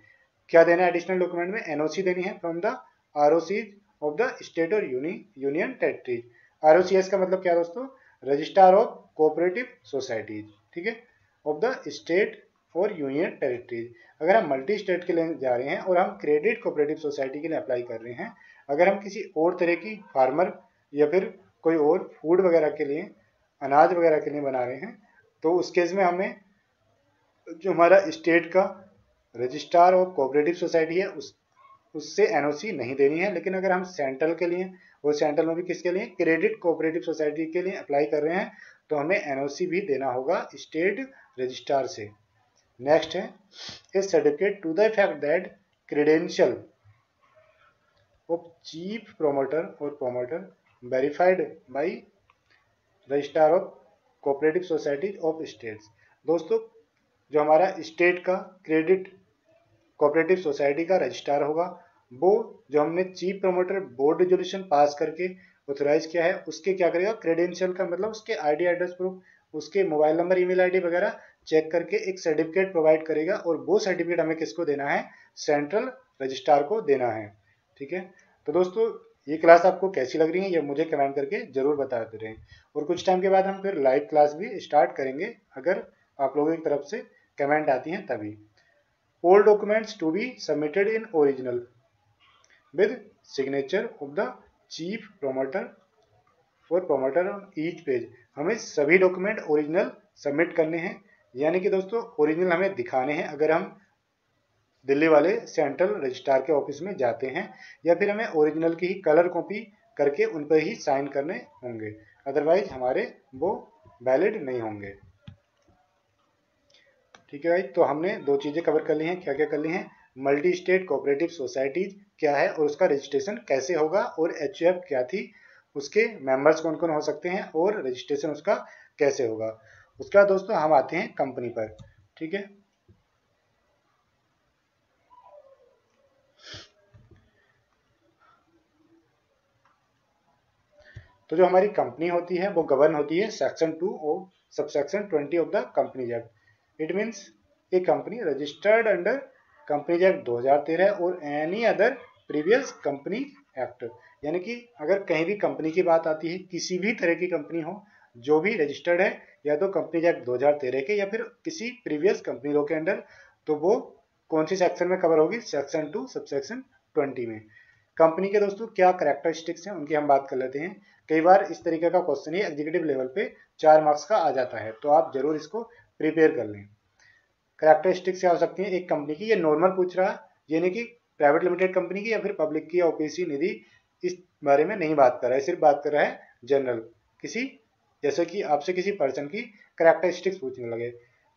क्या देना है एडिशनल डॉक्यूमेंट में? एनओसी देनी है। From the ROCs of the state और यूनियन टेरिटरीज आरओसीएस का मतलब क्या दोस्तों? रजिस्ट्रार ऑफ़ कोऑपरेटिव सोसाइटीज ठीक है? ऑफ़ द स्टेट और यूनियन टेरिटरीज अगर हम मल्टी स्टेट के लिए जा रहे हैं और हम क्रेडिट कोऑपरेटिव सोसाइटी के लिए अप्लाई कर रहे हैं, अगर हम किसी और तरह की फार्मर या फिर कोई और फ़ूड वगैरह के लिए, अनाज वगैरह के लिए बना रहे हैं तो उस केस में हमें जो हमारा स्टेट का रजिस्ट्रार ऑफ़ कोऑपरेटिव सोसाइटी है, उस, उससे एनओसी नहीं देनी है। लेकिन अगर हम सेंट्रल के लिए और सेंट्रल में भी किसके लिए क्रेडिट कोऑपरेटिव सोसाइटी के लिए अप्लाई कर रहे हैं तो हमें एनओसी भी देना होगा स्टेट रजिस्ट्रार से। नेक्स्ट है इस certificate to the effect that credential of chief promoter और promoter verified by registrar of cooperative society of states दोस्तों, जो हमारा स्टेट का क्रेडिट कोऑपरेटिव सोसाइटी का रजिस्ट्रार होगा, वो जो हमने chief promoter board resolution pass करके ऑथोराइज किया है, उसके क्या करेगा? क्रेडेंशियल का मतलब उसके आईडी एड्रेस प्रूफ उसके मोबाइल नंबर ईमेल आईडी वगैरह चेक करके एक सर्टिफिकेट प्रोवाइड करेगा और वो सर्टिफिकेट हमें किसको देना है? सेंट्रल रजिस्ट्रार को देना है। ठीक है? तो दोस्तों, ये क्लास आपको कैसी लग रही है ये मुझे कमेंट करके ज़रूर बताते रहें। और कुछ टाइम के बाद हम फिर लाइव क्लास भी स्टार्ट करेंगे। अगर आप लोगों की तरफ़ से कमेंट आती हैं तभी। All documents to be submitted in original with signature of the chief promoter for promoter on each page हमें सभी डॉक्यूमेंट ओरिजिनल सबमिट करने हैं। यानी कि दोस्तों ओरिजिनल हमें दिखाने हैं। अगर हम दिल्ली वाले सेंट्रल रजिस्ट्रार के ऑफ़िस में जाते हैं, या फिर हमें ओरिजिनल की ही कलर कॉपी करके उन पर ही साइन करने होंगे। अदरवाइज़ हमारे वो वैलिड नहीं होंगे। ठीक है भाई? तो हमने दो चीज़ें कवर कर ली हैं। क्या क्या कर ली हैं? मल्टी स्टेट कोऑपरेटिव सोसाइटीज क्या है और उसका रजिस्ट्रेशन कैसे होगा और एच क्या थी, उसके मेंबर्स कौन कौन हो सकते हैं और रजिस्ट्रेशन उसका कैसे होगा। उसके बाद दोस्तों हम आते हैं कंपनी पर, ठीक है? तो जो हमारी कंपनी होती है, वो गवर्न होती है सेक्शन टू और subsection twenty of the company act it means a company registered under companies act 2013 और any other previous company act यानी कि अगर कहीं भी कंपनी की बात आती है, किसी भी तरह की कंपनी हो, जो भी रजिस्टर्ड है या तो कंपनीज़ एक्ट 2013 के या फिर किसी प्रीवियस कंपनी लॉ के अंडर तो वो कौन सी सेक्शन में कवर होगी? Section two sub section twenty में। कंपनी के दोस्तों, क्या करेक्टरिस्टिक्स हैं? उनकी हम बात कर लेते हैं। कई बार इस तरीके का क्वेश्चन ही एग्जीक्यूटिव लेवल पे चार मार्क्स का आ जाता है तो आप ज़रूर इसको प्रिपेयर कर लें। करेक्टरिस्टिक्स क्या हो सकती हैं? एक कंपनी की, ये नॉर्मल पूछ रहा है यानी कि प्राइवेट लिमिटेड कंपनी की या फिर पब्लिक की या ओपीसी निधि, इस बारे में नहीं बात कर रहा है, सिर्फ़ बात कर रहा है जनरल किसी जैसे कि आपसे किसी पर्सन की करेक्टरिस्टिक्स पूछने लगे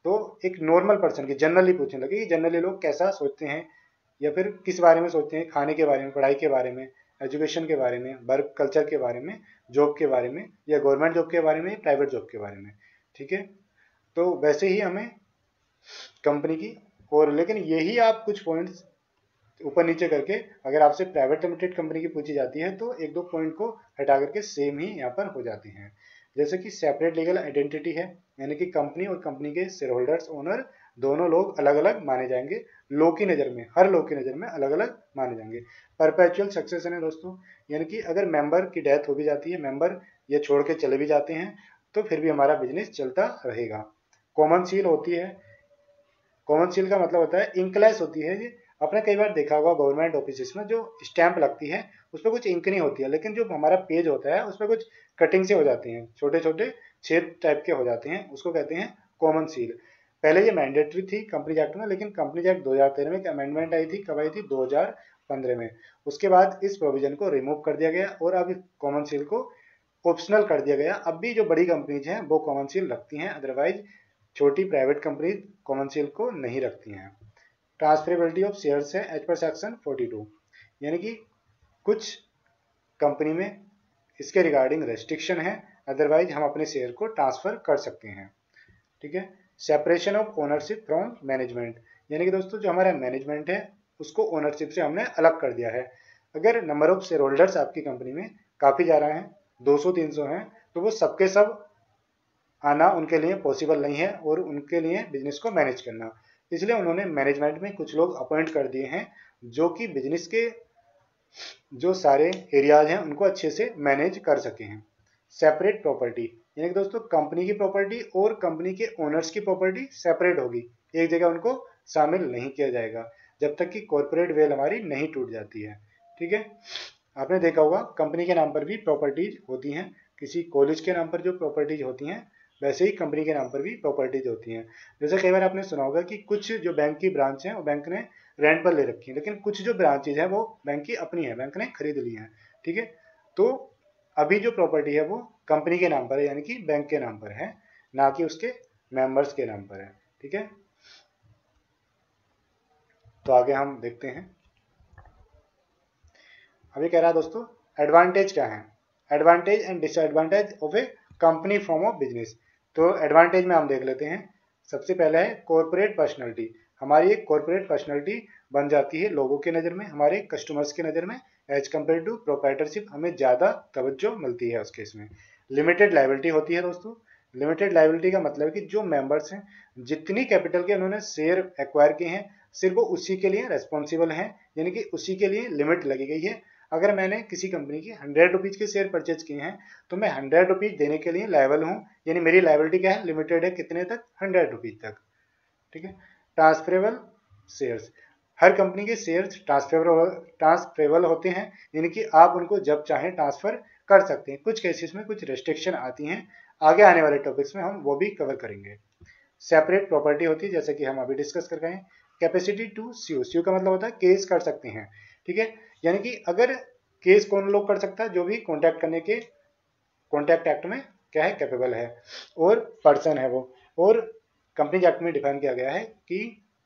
तो एक नॉर्मल पर्सन की जनरली पूछने लगे कि जनरली लोग कैसा सोचते हैं, या फिर किस बारे में सोचते हैं, खाने के बारे में, पढ़ाई के बारे में एजुकेशन के बारे में वर्क कल्चर के बारे में जॉब के बारे में, या गवर्नमेंट जॉब के बारे में, या प्राइवेट जॉब के बारे में, ठीक है? तो वैसे ही हमें कंपनी की और, लेकिन यही आप कुछ पॉइंट्स ऊपर नीचे करके, अगर आपसे प्राइवेट लिमिटेड कंपनी की पूछी जाती है तो एक दो पॉइंट को हटा करके सेम ही यहाँ पर हो जाती हैं। जैसे कि सेपरेट लीगल आइडेंटिटी है, यानी कि कंपनी और कंपनी के शेयर होल्डर्स ओनर दोनों लोग अलग अलग माने जाएँगे। लो की नज़र में, हर लोग की नज़र में अलग अलग माने जाएँगे। परपेचुअल सक्सेसन है दोस्तों, यानी कि अगर मेंबर की डेथ हो भी जाती है मेंबर ये छोड़ के चले भी जाते हैं तो फिर भी हमारा बिज़नेस चलता रहेगा। कॉमन सील होती है। कॉमन सील का मतलब होता है इंकलेस होती है ये। आपने कई बार देखा होगा गवर्नमेंट ऑफ़िस में जो स्टैंप लगती है उस पर कुछ इंक नहीं होती है, लेकिन जो हमारा पेज होता है उस पर कुछ कटिंग से हो जाती हैं छोटे छोटे छेद टाइप के हो जाते हैं, उसको कहते हैं कॉमन सील पहले ये मैंडेटरी थी कंपनी एक्ट में, लेकिन कंपनी एक्ट 2013 में एक अमेंडमेंट आई थी, कब आई थी? 2015 में. उसके बाद इस प्रोविज़न को रिमूव कर दिया गया और अब कॉमन सील को ऑप्शनल कर दिया गया. अब भी जो बड़ी कंपनीज़ हैं, वो कॉमन सील रखती हैं अदरवाइज़ छोटी प्राइवेट कंपनी कॉमन सील को नहीं रखती हैं. ट्रांसफरेबिलिटी ऑफ़ शेयर्स है एज पर सेक्शन 42 यानी कि कुछ कंपनी में इसके रिगार्डिंग रेस्ट्रिक्शन है, अदरवाइज़ हम अपने शेयर को ट्रांसफ़र कर सकते हैं। ठीक है? Separation of ownership from management. यानी कि दोस्तों, जो हमारा मैनेजमेंट है, उसको ओनरशिप से हमने अलग कर दिया है। अगर नंबर ऑफ़ शेयर होल्डर्स आपकी कंपनी में काफ़ी ज़्यादा हैं 200-300 हैं तो वो सबके सब आना उनके लिए पॉसिबल नहीं है और उनके लिए बिज़नेस को मैनेज करना। इसलिए उन्होंने मैनेजमेंट में कुछ लोग अपॉइंट कर दिए हैं, जो कि बिज़नेस के जो सारे एरियाज़ हैं, उनको अच्छे से मैनेज कर सके हैं। सेपरेट प्रॉपर्टी यानी कि दोस्तों कंपनी की प्रॉपर्टी और कंपनी के ओनर्स की प्रॉपर्टी सेपरेट होगी। एक जगह उनको शामिल नहीं किया जाएगा, जब तक कि कॉरपोरेट वेल हमारी नहीं टूट जाती है। ठीक है? आपने देखा होगा कंपनी के नाम पर भी प्रॉपर्टीज़ होती हैं, किसी कॉलेज के नाम पर जो प्रॉपर्टीज़ होती हैं वैसे ही कंपनी के नाम पर भी प्रॉपर्टीज़ होती हैं। जैसे कई बार आपने सुना होगा कि कुछ जो बैंक की ब्रांच है, वो बैंक ने रेंट पर ले रखी है, लेकिन कुछ जो ब्रांचेज है, वो बैंक की अपनी है बैंक ने खरीद ली है, ठीक है? तो अभी जो प्रॉपर्टी है, वो कंपनी के नाम पर है, यानी कि बैंक के नाम पर है, ना कि उसके मेंबर्स के नाम पर है, ठीक है? तो आगे हम देखते हैं। अभी कह रहा है दोस्तों एडवांटेज क्या है? Advantage and disadvantage of a company form of business तो एडवांटेज में हम देख लेते हैं। सबसे पहला है कॉरपोरेट पर्सनैलिटी हमारी एक कॉरपोरेट पर्सनैलिटी बन जाती है लोगों के नज़र में, हमारे कस्टमर्स के नज़र में एज कंपेयर टू प्रोपाइटरशिप हमें ज़्यादा तवज्जो मिलती है उस केस में। लिमिटेड लाइबिलिटी होती है दोस्तों। लिमिटेड लाइबिलिटी का मतलब कि जो मेंबर्स हैं, जितनी कैपिटल के उन्होंने शेयर एक्वायर किए हैं, सिर्फ़ वो उसी के लिए रेस्पॉन्सिबल हैं, यानी कि उसी के लिए लिमिट लगी गई है। अगर मैंने किसी कंपनी की हंड्रेड रुपीज़ के शेयर परचेज किए हैं तो मैं हंड्रेड रुपीज़ देने के लिए लाइबल हूँ। यानी मेरी लाइबिलिटी क्या है? लिमिटेड है कितने तक? हंड्रेड रुपीज़ तक। ठीक है? ट्रांसफरेबल शेयर्स हर कंपनी के शेयर्स ट्रांसफरेबल ट्रांसफरेबल होते हैं। यानी कि आप उनको जब चाहें ट्रांसफ़र कर सकते हैं। कुछ केसेस में कुछ रेस्ट्रिक्शन आती हैं। आगे आने वाले टॉपिक्स में हम वो भी कवर करेंगे। सेपरेट प्रॉपर्टी होती है, जैसे कि हम अभी डिस्कस कर गए कैपेसिटी टू सीओ सीओ का मतलब होता है केस कर सकते हैं। ठीक है? यानी कि अगर केस कौन लोग कर सकता है, जो भी कॉन्टैक्ट करने के कॉन्टैक्ट एक्ट में क्या है कैपेबल है। और पर्सन है वो। और कंपनी एक्ट में डिफाइन किया गया है कि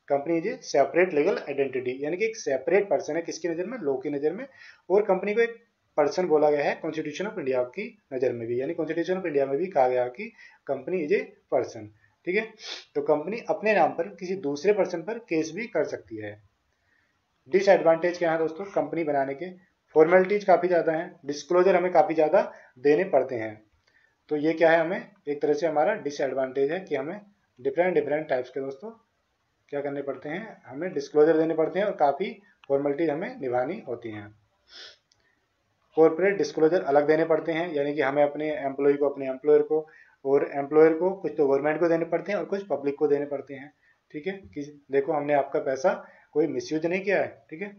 company is a separate legal identity यानी कि एक सेपरेट पर्सन है किसकी नज़र में? लॉ की नज़र में। और कंपनी को एक पर्सन बोला गया है कॉन्स्टिट्यूशन ऑफ़ इंडिया की नज़र में भी। यानी कॉन्स्टिट्यूशन ऑफ़ इंडिया में भी कहा गया कि कंपनी इज़ ए पर्सन ठीक है? तो कंपनी अपने नाम पर किसी दूसरे पर्सन पर केस भी कर सकती है। डिसएडवांटेज क्या है दोस्तों? कंपनी बनाने के। फॉर्मेलिटीज काफ़ी ज़्यादा हैं। डिस्क्लोजर हमें काफ़ी ज़्यादा देने पड़ते हैं। तो ये क्या है हमें? एक तरह से हमारा डिसएडवांटेज है कि हमें डिफरेंट डिफरेंट टाइप्स के दोस्तों क्या करने पड़ते हैं? हमें डिस्क्लोजर देने पड़ते हैं और काफ़ी फॉर्मेलिटीज हमें निभानी होती हैं। कॉरपोरेट डिस्क्लोजर अलग देने पड़ते हैं, यानी कि हमें अपने एम्प्लॉय को, अपने एम्प्लॉयर को और एम्प्लॉयर को कुछ तो गवर्नमेंट को देने पड़ते हैं और कुछ पब्लिक को देने पड़ते हैं। ठीक है? कि देखो हमने आपका पैसा कोई मिसयूज नहीं किया है, ठीक है?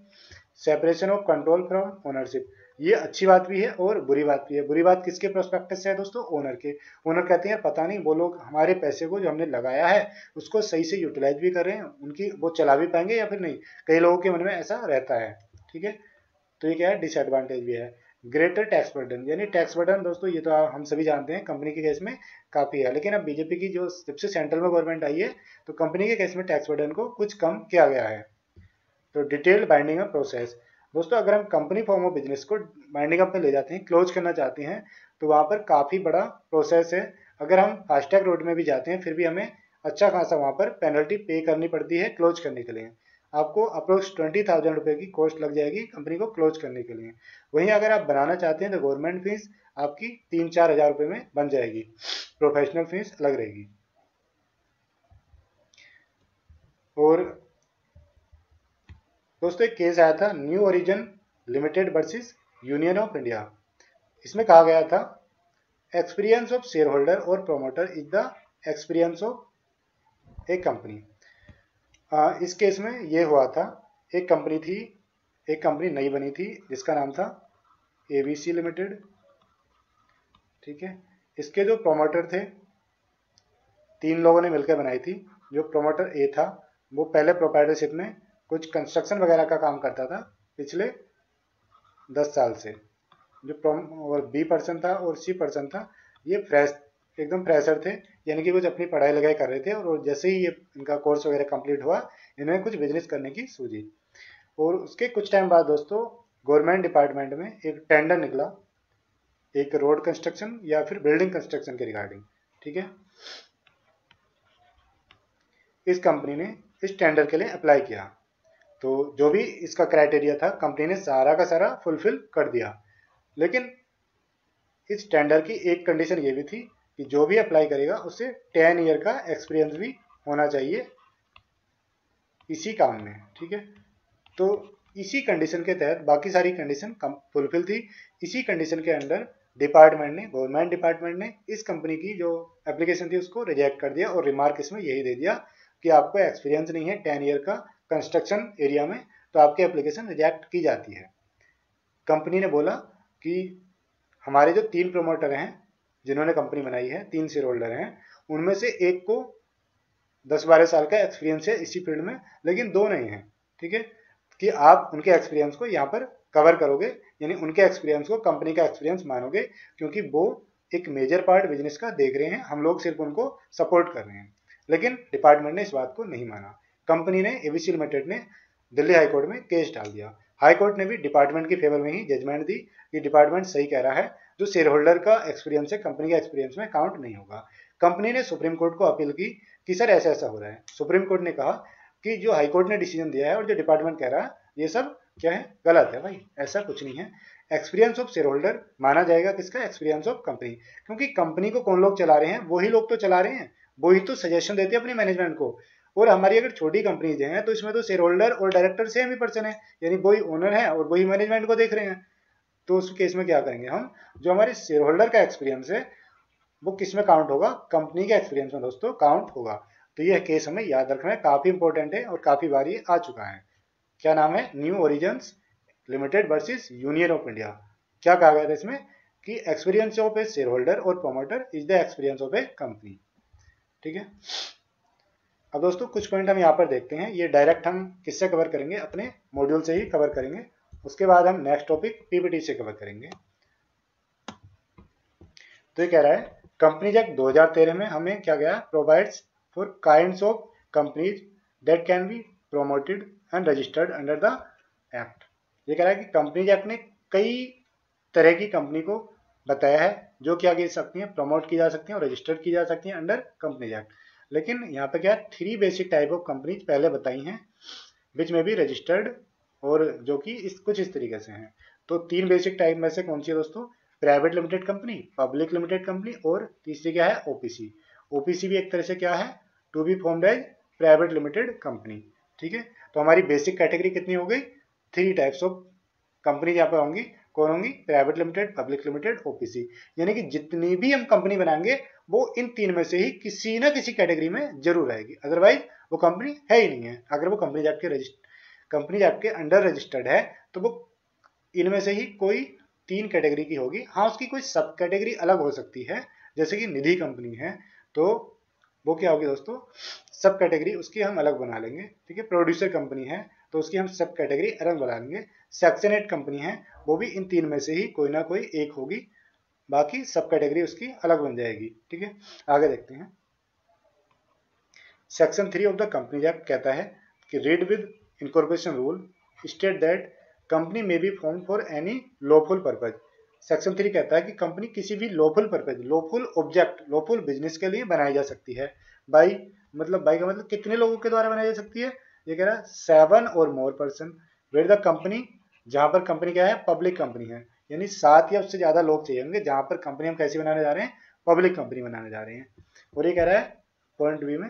Separation of control from ownership ये अच्छी बात भी है और बुरी बात भी है। बुरी बात किसके प्रोस्पेक्टिव से है दोस्तों? ओनर के। ओनर कहते हैं, पता नहीं, वो लोग हमारे पैसे को जो हमने लगाया है, उसको सही से यूटिलाइज भी कर रहे हैं, उनकी वो चला भी पाएँगे या फिर नहीं? कई लोगों के मन में ऐसा रहता है, ठीक है? तो ये क्या है? डिसएडवांटेज भी है। ग्रेटर टैक्स बर्डन यानी टैक्स बर्डन दोस्तों, ये तो हम सभी जानते हैं कंपनी के केस में काफ़ी है। लेकिन अब बीजेपी की जो, जब से सेंट्रल में गवर्नमेंट आई है तो कंपनी के केस में टैक्स बर्डन को कुछ कम किया गया है। तो डिटेल्ड बाइंडिंग ऑफ़ प्रोसेस दोस्तों, अगर हम कंपनी फॉर्म ऑफ़ बिज़नेस को बाइंडिंग अप में ले जाते हैं क्लोज करना चाहते हैं तो वहाँ पर काफ़ी बड़ा प्रोसेस है। अगर हम फास्टैग रोड में भी जाते हैं, फिर भी हमें अच्छा खासा वहाँ पर पेनल्टी पे करनी पड़ती है क्लोज करने के लिए। आपको अप्रोक्स ट्वेंटी थाउज़ेंड रुपये की कॉस्ट लग जाएगी कंपनी को क्लोज करने के लिए। वहीं अगर आप बनाना चाहते हैं तो गवर्नमेंट फ़ीस आपकी तीन चार हज़ार रुपये में बन जाएगी। प्रोफेशनल फ़ीस अलग रहेगी। और दोस्तों, एक केस आया था new origin limited versus union of India इसमें कहा गया था एक्सपीरियंस ऑफ़ शेयर होल्डर और promoter is the experience of a company इस केस में ये हुआ था, एक कंपनी थी, एक कंपनी नई बनी थी, जिसका नाम था एबीसी लिमिटेड ठीक है, इसके जो प्रोमोटर थे, तीन लोगों ने मिलकर बनाई थी। जो प्रोमोटर ए था, वो पहले प्रोपाइटरशिप में कुछ कंस्ट्रक्शन वगैरह का काम करता था पिछले दस साल से। जो और बी पर्सन था और सी पर्सन था, ये फ्रेश एकदम फ्रेशर थे, यानी कि कुछ अपनी पढ़ाई लगाई कर रहे थे और जैसे ही ये इनका कोर्स वगैरह कंप्लीट हुआ इन्हें कुछ बिज़नेस करने की सूझी। और उसके कुछ टाइम बाद दोस्तों गवर्नमेंट डिपार्टमेंट में एक टेंडर निकला, एक रोड कंस्ट्रक्शन या फिर बिल्डिंग कंस्ट्रक्शन के रिगार्डिंग ठीक है? इस कंपनी ने इस टेंडर के लिए अप्लाई किया। तो जो भी इसका क्राइटेरिया था कंपनी ने सारा का सारा फुलफिल कर दिया। लेकिन इस टेंडर की एक कंडीशन ये भी थी कि जो भी अप्लाई करेगा, उससे टेन ईयर का एक्सपीरियंस भी होना चाहिए इसी काम में, ठीक है? तो इसी कंडीशन के तहत बाकी सारी कंडीशन फुलफिल थी। इसी कंडीशन के अंडर डिपार्टमेंट ने गवर्नमेंट डिपार्टमेंट ने इस कंपनी की जो एप्लीकेशन थी, उसको रिजेक्ट कर दिया और रिमार्क इसमें यही दे दिया कि आपको एक्सपीरियंस नहीं है टेन ईयर का कंस्ट्रक्शन एरिया में तो आपकी एप्लीकेशन रिजेक्ट की जाती है। कंपनी ने बोला कि हमारे जो तीन प्रमोटर हैं, जिन्होंने कंपनी बनाई है, तीन शेयर होल्डर हैं, उनमें से एक को दस बारह साल का एक्सपीरियंस है इसी फ़ील्ड में, लेकिन दो नहीं है, ठीक है? कि आप उनके एक्सपीरियंस को यहाँ पर कवर करोगे, यानी उनके एक्सपीरियंस को कंपनी का एक्सपीरियंस मानोगे, क्योंकि वो एक मेजर पार्ट बिज़नेस का देख रहे हैं, हम लोग सिर्फ़ उनको सपोर्ट कर रहे हैं। लेकिन डिपार्टमेंट ने इस बात को नहीं माना। कंपनी ने एबीसी लिमिटेड ने दिल्ली हाईकोर्ट में केस डाल दिया। हाईकोर्ट ने भी डिपार्टमेंट की फेवर में ही जजमेंट दी कि डिपार्टमेंट सही कह रहा है, जो शेयर होल्डर का एक्सपीरियंस है कंपनी का एक्सपीरियंस में काउंट नहीं होगा। कंपनी ने सुप्रीम कोर्ट को अपील की कि सर ऐसा ऐसा हो रहा है। सुप्रीम कोर्ट ने कहा कि जो हाईकोर्ट ने डिसीज़न दिया है और जो डिपार्टमेंट कह रहा है, ये सब क्या है? गलत है भाई, ऐसा कुछ नहीं है। एक्सपीरियंस ऑफ़ शेयर होल्डर माना जाएगा किसका? एक्सपीरियंस ऑफ़ कंपनी क्योंकि कंपनी को कौन लोग चला रहे हैं? वही लोग तो चला रहे हैं। वही तो सजेशन देते है अपनी मैनेजमेंट को। और हमारी अगर छोटी कंपनीज़ हैं तो इसमें तो शेयर होल्डर और डायरेक्टर सेम ही पर्सन है। यानी वही ओनर है और वही मैनेजमेंट को देख रहे हैं। तो उस केस में क्या करेंगे हम? जो हमारे शेयर होल्डर का एक्सपीरियंस है, वो किसमें काउंट होगा? कंपनी के एक्सपीरियंस में दोस्तों काउंट होगा। तो यह केस हमें याद रखना है, काफ़ी इंपॉर्टेंट है और काफ़ी बार ये आ चुका है। क्या नाम है? New origin limited versus Union of India क्या कहा गया था इसमें? कि experience of a share holder और promoter is the experience of a company ठीक है? अब दोस्तों, कुछ पॉइंट हम यहाँ पर देखते हैं। ये डायरेक्ट हम किससे कवर करेंगे? अपने मॉड्यूल से ही कवर करेंगे। उसके बाद हम नेक्स्ट टॉपिक पीपीटी से कवर करेंगे। तो ये कह रहा है कंपनीज़ एक्ट 2013 में हमें क्या गया? Provides for kind of companies that can be promoted and registered under the act ये कह रहा है कि कंपनीज़ एक्ट ने कई तरह की कंपनी को बताया है, जो क्या की सकती हैं प्रमोट की जा सकती हैं और रजिस्टर्ड की जा सकती हैं अंडर कंपनीज़ एक्ट लेकिन यहाँ पे क्या three basic type of companies पहले बताई हैं विच में भी रजिस्टर्ड और जो कि इस, कुछ इस तरीके से हैं। तो तीन बेसिक टाइप में से कौन सी है दोस्तों? Private limited company public limited company और तीसरी क्या है? ओपीसी ओपीसी भी एक तरह से क्या है? To be formed as private limited company ठीक है? तो हमारी बेसिक कैटेगरी कितनी हो गई? थ्री टाइप्स ऑफ़ कंपनी यहाँ पर होंगी। कौन होंगी? Private limited public limited OPC यानी कि जितनी भी हम कंपनी बनाएँगे, वो इन तीन में से ही किसी ना किसी कैटेगरी में ज़रूर आएगी। अदरवाइज़ वो कंपनी है ही नहीं है। अगर वो कंपनी आपके कंपनी आपके अंडर रजिस्टर्ड है तो वो इनमें से ही कोई तीन कैटेगरी की होगी। हाँ उसकी कोई सब कैटेगरी अलग हो सकती है, जैसे कि निधि कंपनी है तो वो क्या होगी दोस्तों? सब कैटेगरी उसकी हम अलग बना लेंगे। ठीक है प्रोड्यूसर कंपनी है तो उसकी हम सब कैटेगरी अलग बना लेंगे। सेक्शन एट कंपनी है, वो भी इन तीन में से ही कोई ना कोई एक होगी। बाकी सब कैटेगरी उसकी अलग बन जाएगी, ठीक है? आगे देखते हैं। Section three of the company act कहता है कि read with incorporation rule state that company may be formed for any lawful purpose section three कहता है कि कंपनी किसी भी lawful purpose lawful object lawful business के लिए बनाई जा सकती है। बाई मतलब बाई का मतलब कितने लोगों के द्वारा बनाई जा सकती है? ये कह रहा है सेवन और more person where the company जहाँ पर कंपनी क्या है? पब्लिक कंपनी है। यानी सात या उससे ज़्यादा लोग चाहिए होंगे जहाँ पर कंपनी हम कैसी बनाने जा रहे हैं? पब्लिक कंपनी बनाने जा रहे हैं। और ये कह रहा है पॉइंट बी में।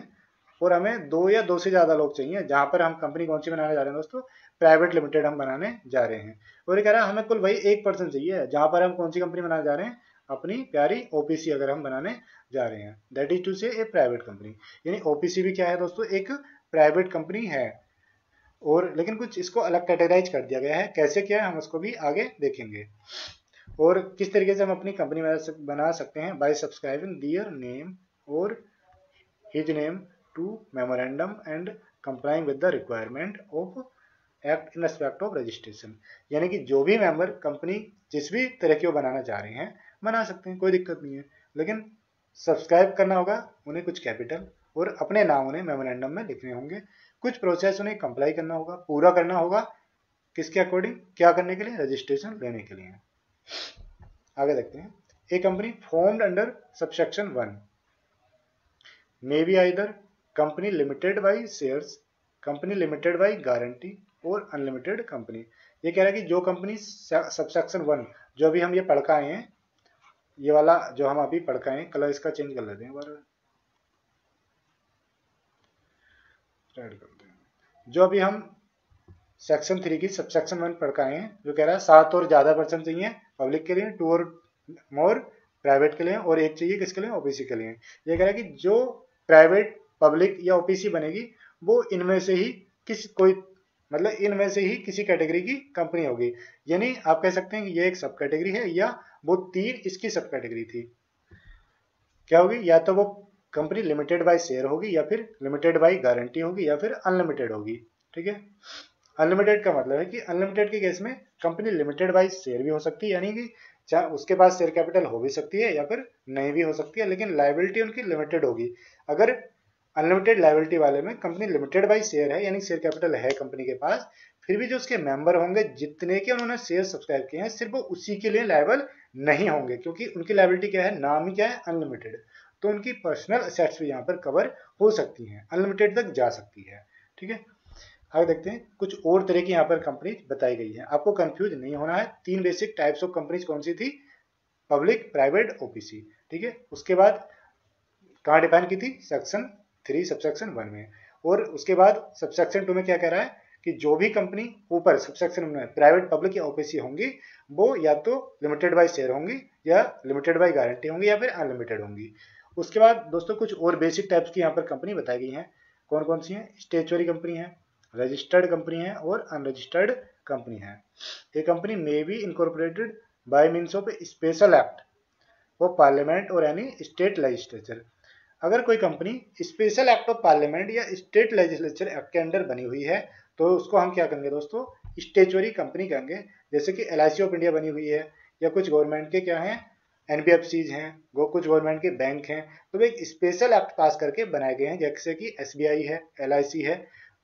और हमें दो या दो से ज़्यादा लोग चाहिए जहाँ पर हम कंपनी कौन सी बनाने जा रहे हैं दोस्तों? प्राइवेट लिमिटेड हम बनाने जा रहे हैं। और ये कह रहा है हमें कुल वही एक परसेंट चाहिए जहाँ पर हम कौन सी कंपनी बनाने जा रहे हैं? अपनी प्यारी ओपीसी अगर हम बनाने जा रहे हैं। That is to say private company यानी ओपीसी भी क्या है दोस्तों? एक प्राइवेट कंपनी है। और लेकिन कुछ इसको अलग कैटेगराइज कर दिया गया है। कैसे क्या है, हम उसको भी आगे देखेंगे। और किस तरीके से हम अपनी कंपनी बना सकते हैं? बाय सब्सक्राइबिंग दियर नेम और his name to memorandum and complying with the requirement of act in respect of registration यानी कि जो भी मेंबर कंपनी जिस भी तरह की वो बनाना चाह रहे हैं, बना सकते हैं, कोई दिक्कत नहीं है। लेकिन सब्सक्राइब करना होगा, उन्हें कुछ कैपिटल और अपने नाम उन्हें मेमोरेंडम में लिखने होंगे। कुछ प्रोसेस उन्हें कंप्लाई करना होगा, पूरा करना होगा, किसके अकॉर्डिंग क्या करने के लिए रजिस्ट्रेशन लेने के लिए। आगे देखते हैं। A company formed under subsection one may be either company limited by shares company limited by guarantee और अनलिमिटेड कंपनी ये कह रहा है कि जो कंपनी सबसेक्शन वन जो अभी हम ये पढ़ आए हैं, ये वाला जो हम अभी पढ़ हैं कलर इसका चेंज कर लेते हैं बार जो अभी हम सेक्शन थ्री की सब सेक्शन वन पढ़ हैं, जो कह रहा है, सात और ज़्यादा पर्सन चाहिए पब्लिक के लिए टू और मोर प्राइवेट के लिए और एक चाहिए किसके लिए? ओबीसी के लिए। ये कह रहा है कि जो प्राइवेट पब्लिक या ओबीसी बनेगी, वो इनमें से ही किस कोई मतलब इनमें से ही किसी कैटेगरी की कंपनी होगी। यानी आप कह सकते हैं कि ये एक सब कैटेगरी है या वो तीन इसकी सब कैटेगरी थी। क्या होगी? या तो वो कंपनी लिमिटेड बाय शेयर होगी या फिर लिमिटेड बाय गारंटी होगी या फिर अनलिमिटेड होगी, ठीक है? अनलिमिटेड का मतलब है कि अनलिमिटेड के केस में कंपनी लिमिटेड बाय शेयर भी हो सकती है, यानी कि चाहे उसके पास शेयर कैपिटल हो भी सकती है या फिर नहीं भी हो सकती है, लेकिन लाइबिलिटी उनकी लिमिटेड होगी। अगर अनलिमिटेड लाइबिलिटी वाले में कंपनी लिमिटेड बाई शेयर है, यानी शेयर कैपिटल है कंपनी के पास, फिर भी जो उसके मेंबर होंगे, जितने के उन्होंने शेयर सब्सक्राइब किए हैं, सिर्फ़ वो उसी के लिए लाइबल नहीं होंगे, क्योंकि उनकी लाइबिलिटी क्या है? नाम ही क्या है? अनलिमिटेड तो उनकी पर्सनल असेट्स भी यहाँ पर कवर हो सकती हैं अनलिमिटेड तक जा सकती है, ठीक है? आगे देखते हैं, कुछ और तरह की यहाँ पर कंपनी बताई गई है। आपको कंफ्यूज नहीं होना है, तीन बेसिक टाइप्स ऑफ़ कंपनीज़ कौन सी थी? पब्लिक प्राइवेट ओपीसी ठीक है? उसके बाद कहाँ डिफाइन की थी? सेक्शन थ्री सबसेक्शन वन में। और उसके बाद सबसेक्शन टू में क्या कह रहा है कि जो भी कंपनी ऊपर सबसेक्शन में प्राइवेट पब्लिक या ओपीसी होंगी, वो या तो लिमिटेड बाय शेयर होंगी या लिमिटेड बाय गारंटी होंगी या फिर अनलिमिटेड होंगी। उसके बाद दोस्तों कुछ और बेसिक टाइप्स की यहाँ पर कंपनी बताई गई हैं। कौन कौन सी हैं? स्टेचुरी कंपनी है रजिस्टर्ड कंपनी है और अनरजिस्टर्ड कंपनी है। ये company may be incorporated by means of special act of parliament और एनी स्टेट लेजिस्लेचर अगर कोई company special act of parliament या स्टेट लेजिस्लेचर एक्ट के अंडर बनी हुई है तो उसको हम क्या कहेंगे दोस्तों? स्टेचुरी कंपनी कहेंगे। जैसे कि LIC ऑफ़ इंडिया बनी हुई है या कुछ गवर्नमेंट के क्या हैं? एनबीएफसीज हैं, वो कुछ गवर्नमेंट के बैंक हैं तो वो एक स्पेशल एक्ट पास करके बनाए गए हैं, जैसे कि एसबीआई है एलआईसी है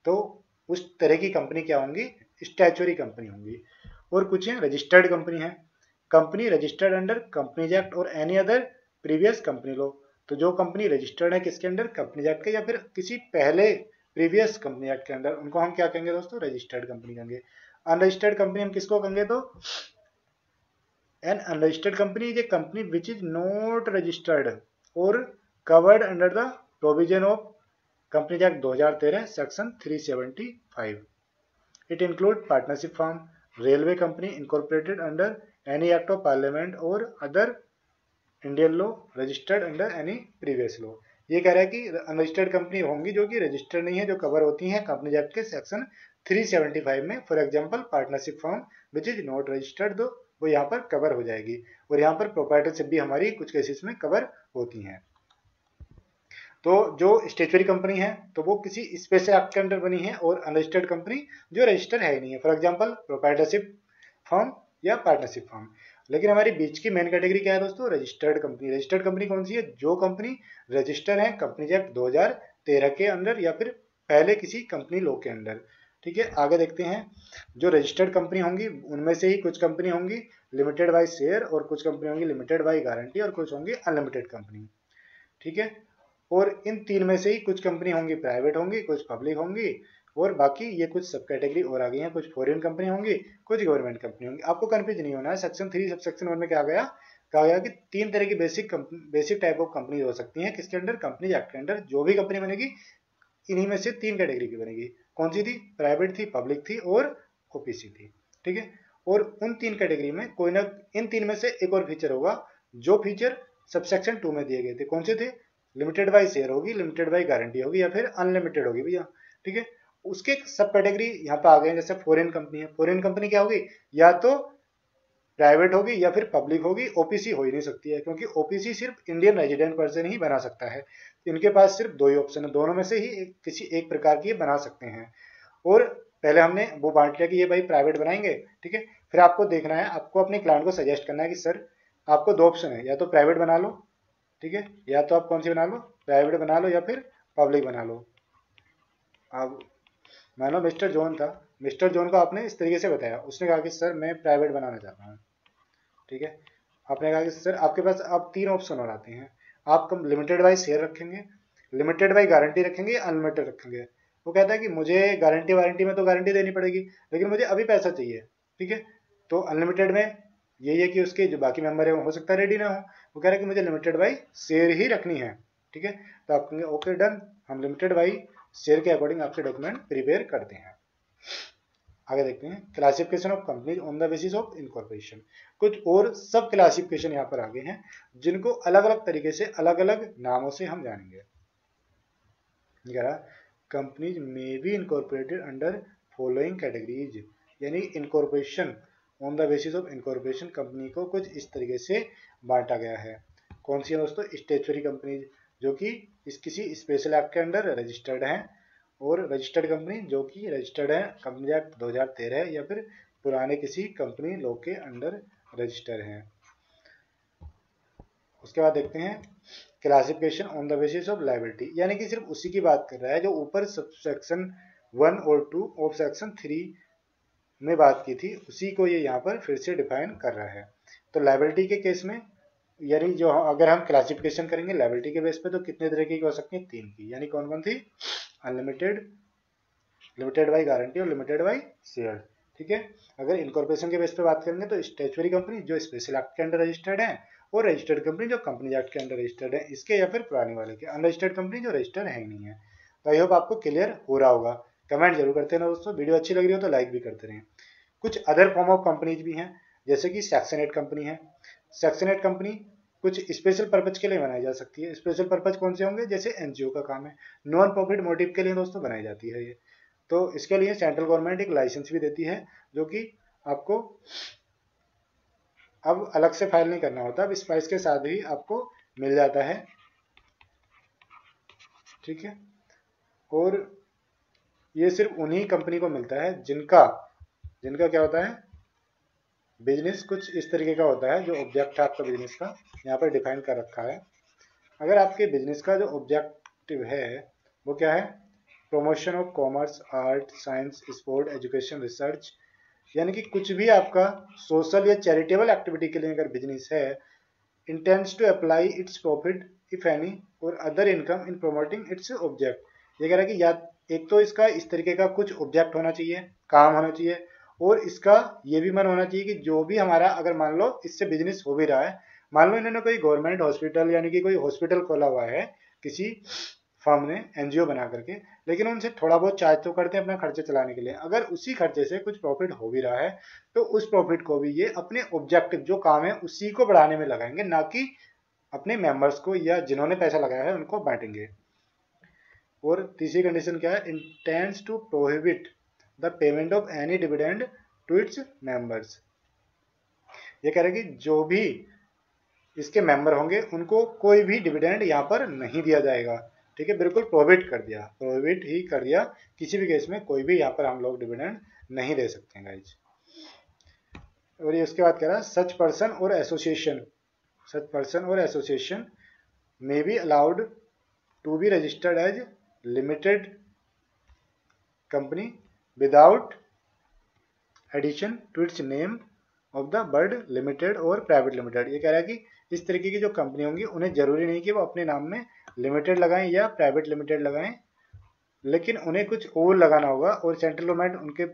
तो उस तरह की कंपनी क्या होंगी? स्टैचुरी कंपनी होंगी। और कुछ हैं, रजिस्टर्ड कंपनी है। Company registered under companies act और any other previous company law. तो जो कंपनी रजिस्टर्ड है किसके अंडर? कंपनी एक्ट के या फिर किसी पहले प्रीवियस कंपनी एक्ट के अंदर उनको हम क्या कहेंगे दोस्तों? रजिस्टर्ड कंपनी कहेंगे। अनरजिस्टर्ड कंपनी हम किसको कहेंगे तो? An unregistered company is a company which is not registered और covered under the provision of company act 2013 section 375 it include partnership firm railway company incorporated under any act of parliament और other Indian law registered under any previous law ये कह रहा है कि unregistered company होंगी जो कि रजिस्टर्ड नहीं है, जो कवर होती हैं कंपनी एक्ट के सेक्शन 375 में for example partnership firm which is not registered दो, वो यहाँ पर कवर हो जाएगी। और यहाँ पर प्रोपाइटरशिप भी हमारी कुछ केसेस में कवर होती हैं। तो जो स्टेचुरी कंपनी है तो वो किसी स्पेशल एक्ट के अंडर बनी है और अनरजिस्टर्ड कंपनी जो रजिस्टर्ड है ही नहीं है। फॉर एग्ज़ाम्पल प्रोपाइटरशिप फॉर्म या पार्टनरशिप फॉर्म लेकिन हमारी बीच की मेन कैटेगरी क्या है दोस्तों? रजिस्टर्ड कंपनी रजिस्टर्ड कंपनी कौन सी है? जो कंपनी रजिस्टर है कंपनी एक्ट 2013 के अंदर या फिर पहले किसी कंपनी लो के अंदर। ठीक है, आगे देखते हैं। जो रजिस्टर्ड कंपनी होंगी, उनमें से ही कुछ कंपनी होंगी लिमिटेड बाई शेयर और कुछ कंपनी होंगी लिमिटेड बाई गारंटी और कुछ होंगी अनलिमिटेड कंपनी ठीक है? और इन तीन में से ही कुछ कंपनी होंगी प्राइवेट होंगी, कुछ पब्लिक होंगी और बाकी ये कुछ सब कैटेगरी और आ गई हैं। कुछ फॉरेन कंपनी होंगी, कुछ गवर्नमेंट कंपनी होंगी। आपको कन्फ्यूज़ नहीं होना है। Section three sub section one में क्या गया? कहा गया कि तीन तरह की basic basic type of company हो सकती हैं। किसके अंडर कंपनी एक्ट के अंडर जो भी कंपनी बनेगी, इन्हीं में से तीन कैटेगरी की बनेगी। कौन सी थी? प्राइवेट थी पब्लिक थी और ओपीसी थी, ठीक है? और उन तीन कैटेगरी में कोई ना, इन तीन में से एक और फीचर होगा, जो फीचर सबसेक्शन टू में दिए गए थे। कौन से थे? लिमिटेड बाई शेयर होगी लिमिटेड बाई गारंटी होगी या फिर अनलिमिटेड होगी भैया, ठीक है? उसके सब कैटेगरी यहाँ पे आ गए जैसे फॉरेन कंपनी है। फॉरेन कंपनी क्या होगी? या तो प्राइवेट होगी या फिर पब्लिक होगी ओपीसी हो ही नहीं सकती है, क्योंकि ओपीसी सिर्फ़ इंडियन रेजिडेंट पर्सन ही बना सकता है। इनके पास सिर्फ़ दो ही ऑप्शन है। दोनों में से ही एक, किसी एक प्रकार की बना सकते हैं। और पहले हमने वो बांट लिया कि ये भाई प्राइवेट बनाएँगे ठीक है? फिर आपको देखना है आपको अपने क्लाइंट को सजेस्ट करना है कि सर आपको दो ऑप्शन है। या तो प्राइवेट बना लो ठीक है? या तो आप कौन सी बना लो? प्राइवेट बना लो या फिर पब्लिक बना लो। अब मान लो मिस्टर जॉन था। मिस्टर जॉन को आपने इस तरीके से बताया। उसने कहा कि सर मैं प्राइवेट बनाना चाहता हूँ। ठीक है? आपने कहा कि सर आपके पास अब तीन ऑप्शन और आते हैं। आप कम लिमिटेड बाई शेयर रखेंगे लिमिटेड बाई गारंटी रखेंगे अनलिमिटेड रखेंगे। वो कहता है कि मुझे गारंटी वारंटी में तो गारंटी देनी पड़ेगी, लेकिन मुझे अभी पैसा चाहिए, ठीक है? तो अनलिमिटेड में यही है कि उसके जो बाकी मेंबर है, वो हो सकता है रेडी ना हो। वो कह रहे हैं कि मुझे लिमिटेड बाई शेयर ही रखनी है, ठीक है? तो आप कहेंगे ओके डन हम लिमिटेड बाई शेयर के अकॉर्डिंग आपके डॉक्यूमेंट प्रिपेयर करते हैं। आगे देखते हैं। Classification of companies on the basis of incorporation कुछ और सब क्लासिफिकेशन यहाँ पर आगे हैं, जिनको अलग अलग तरीके से अलग अलग नामों से हम जानेंगे। Companies may be incorporated under following categories यानी incorporation on the basis of incorporation company को कुछ इस तरीके से बांटा गया है। कौन सी है दोस्तों? स्टेचुरी कंपनीज़ जो कि इस किसी स्पेशल एक्ट के अंडर रजिस्टर्ड हैं। और रजिस्टर्ड कंपनी जो कि रजिस्टर्ड है कंपनी एक्ट 2013 या फिर पुराने किसी कंपनी लॉ के अंडर रजिस्टर हैं। उसके बाद देखते हैं classification on the basis of liability यानी कि सिर्फ़ उसी की बात कर रहा है जो ऊपर सेक्शन वन और टू ऑफ़ सेक्शन थ्री में बात की थी, उसी को ये यहाँ पर फिर से डिफाइन कर रहा है। तो लाइबिलिटी के केस में, यानी जो अगर हम क्लासिफिकेशन करेंगे लाइबिलिटी के बेस पे तो कितने तरह की हो सकती है? तीन की। यानी कौन कौन थी? अनलिमिटेड, लिमिटेड बाई गारंटी और लिमिटेड बाई शेयर, ठीक है? अगर इनकॉर्पोरेशन के बेस पे बात करेंगे तो स्टेचुरी कंपनी जो स्पेशल एक्ट के अंडर रजिस्टर्ड है और रजिस्टर्ड कंपनी जो कंपनी एक्ट के अंडर रजिस्टर्ड है, इसके या फिर पुराने वाले के अनरजिस्टर्ड कंपनी जो रजिस्टर्ड है नहीं है। तो आई होप आपको क्लियर हो रहा होगा। कमेंट ज़रूर करते हैं दोस्तों। वीडियो अच्छी लग रही हो तो लाइक भी करते रहें। कुछ अदर फॉर्म ऑफ़ कंपनीज़ भी हैं, जैसे कि सेक्शनेट कंपनी है। सेक्शनेट कंपनी कुछ स्पेशल पर्पज के लिए बनाई जा सकती है। स्पेशल पर्पज कौन से होंगे? जैसे एनजीओ का काम है। नॉन प्रॉफिट मोटिव के लिए दोस्तों बनाई जाती है ये। तो इसके लिए सेंट्रल गवर्नमेंट एक लाइसेंस भी देती है, जो कि आपको अब अलग से फ़ाइल नहीं करना होता। अब स्पाइस के साथ ही आपको मिल जाता है। ठीक है? और ये सिर्फ़ उन्हीं कंपनी को मिलता है जिनका जिनका क्या होता है? बिज़नेस कुछ इस तरीके का होता है, जो ऑब्जेक्ट है आपका बिज़नेस का, यहाँ पर डिफाइन कर रखा है। अगर आपके बिज़नेस का जो ऑब्जेक्टिव है, वो क्या है? Promotion of commerce art science sport education research यानी कि कुछ भी आपका सोशल या चैरिटेबल एक्टिविटी के लिए अगर बिज़नेस है intends to apply its profit if any और other income in promoting its object ये कह रहा है कि या, एक तो इसका इस तरीके का कुछ ऑब्जेक्ट होना चाहिए, काम होना चाहिए और इसका ये भी मन होना चाहिए कि जो भी हमारा, अगर मान लो इससे बिज़नेस हो भी रहा है, मान लो इन्होंने कोई गवर्नमेंट हॉस्पिटल यानी कि कोई हॉस्पिटल खोला हुआ है, किसी फर्म ने एनजीओ बना करके, लेकिन उनसे थोड़ा बहुत चार्ज तो करते हैं अपना खर्चे चलाने के लिए। अगर उसी खर्चे से कुछ प्रॉफिट हो भी रहा है तो उस प्रॉफिट को भी ये अपने ऑब्जेक्टिव जो काम है, उसी को बढ़ाने में लगाएँगे, ना कि अपने मेंबर्स को या जिन्होंने पैसा लगाया है, उनको बांटेंगे। और तीसरी कंडीशन क्या है? Intends to prohibit the payment of any dividend to its members. ये कह रहे कि जो भी इसके मेंबर होंगे, उनको कोई भी डिविडेंड यहाँ पर नहीं दिया जाएगा। ठीक है, बिल्कुल प्रोविट कर दिया। प्रोविट ही कर दिया। किसी भी केस में कोई भी यहाँ पर हम लोग डिविडेंड नहीं दे सकते हैं और ये उसके बाद कह रहा है सच पर्सन और एसोसिएशन सच पर्सन और association may be allowed to be registered as limited company without addition to its name of the word limited और प्राइवेट लिमिटेड ये कह रहा है कि इस तरीके की जो कंपनी होंगी, उन्हें ज़रूरी नहीं कि वो अपने नाम में लिमिटेड लगाएँ या प्राइवेट लिमिटेड लगाएँ, लेकिन उन्हें कुछ और लगाना होगा और सेंट्रल गवर्नमेंट उनके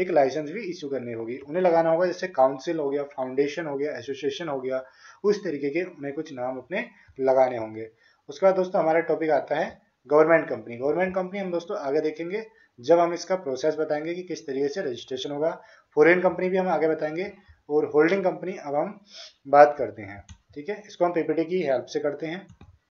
एक लाइसेंस भी इशू करनी होगी। उन्हें लगाना होगा, जैसे काउंसिल हो गया फाउंडेशन हो गया एसोसिएशन हो गया, उस तरीके के उन्हें कुछ नाम अपने लगाने होंगे। उसके बाद दोस्तों, हमारा टॉपिक आता है गवर्नमेंट कंपनी गवर्नमेंट कंपनी हम दोस्तों आगे देखेंगे। जब हम इसका प्रोसेस बताएँगे कि किस तरीके से रजिस्ट्रेशन होगा फॉरेन कंपनी भी हम आगे बताएँगे और होल्डिंग कंपनी अब हम बात करते हैं। ठीक है? इसको हम पीपीटी की हेल्प से करते हैं।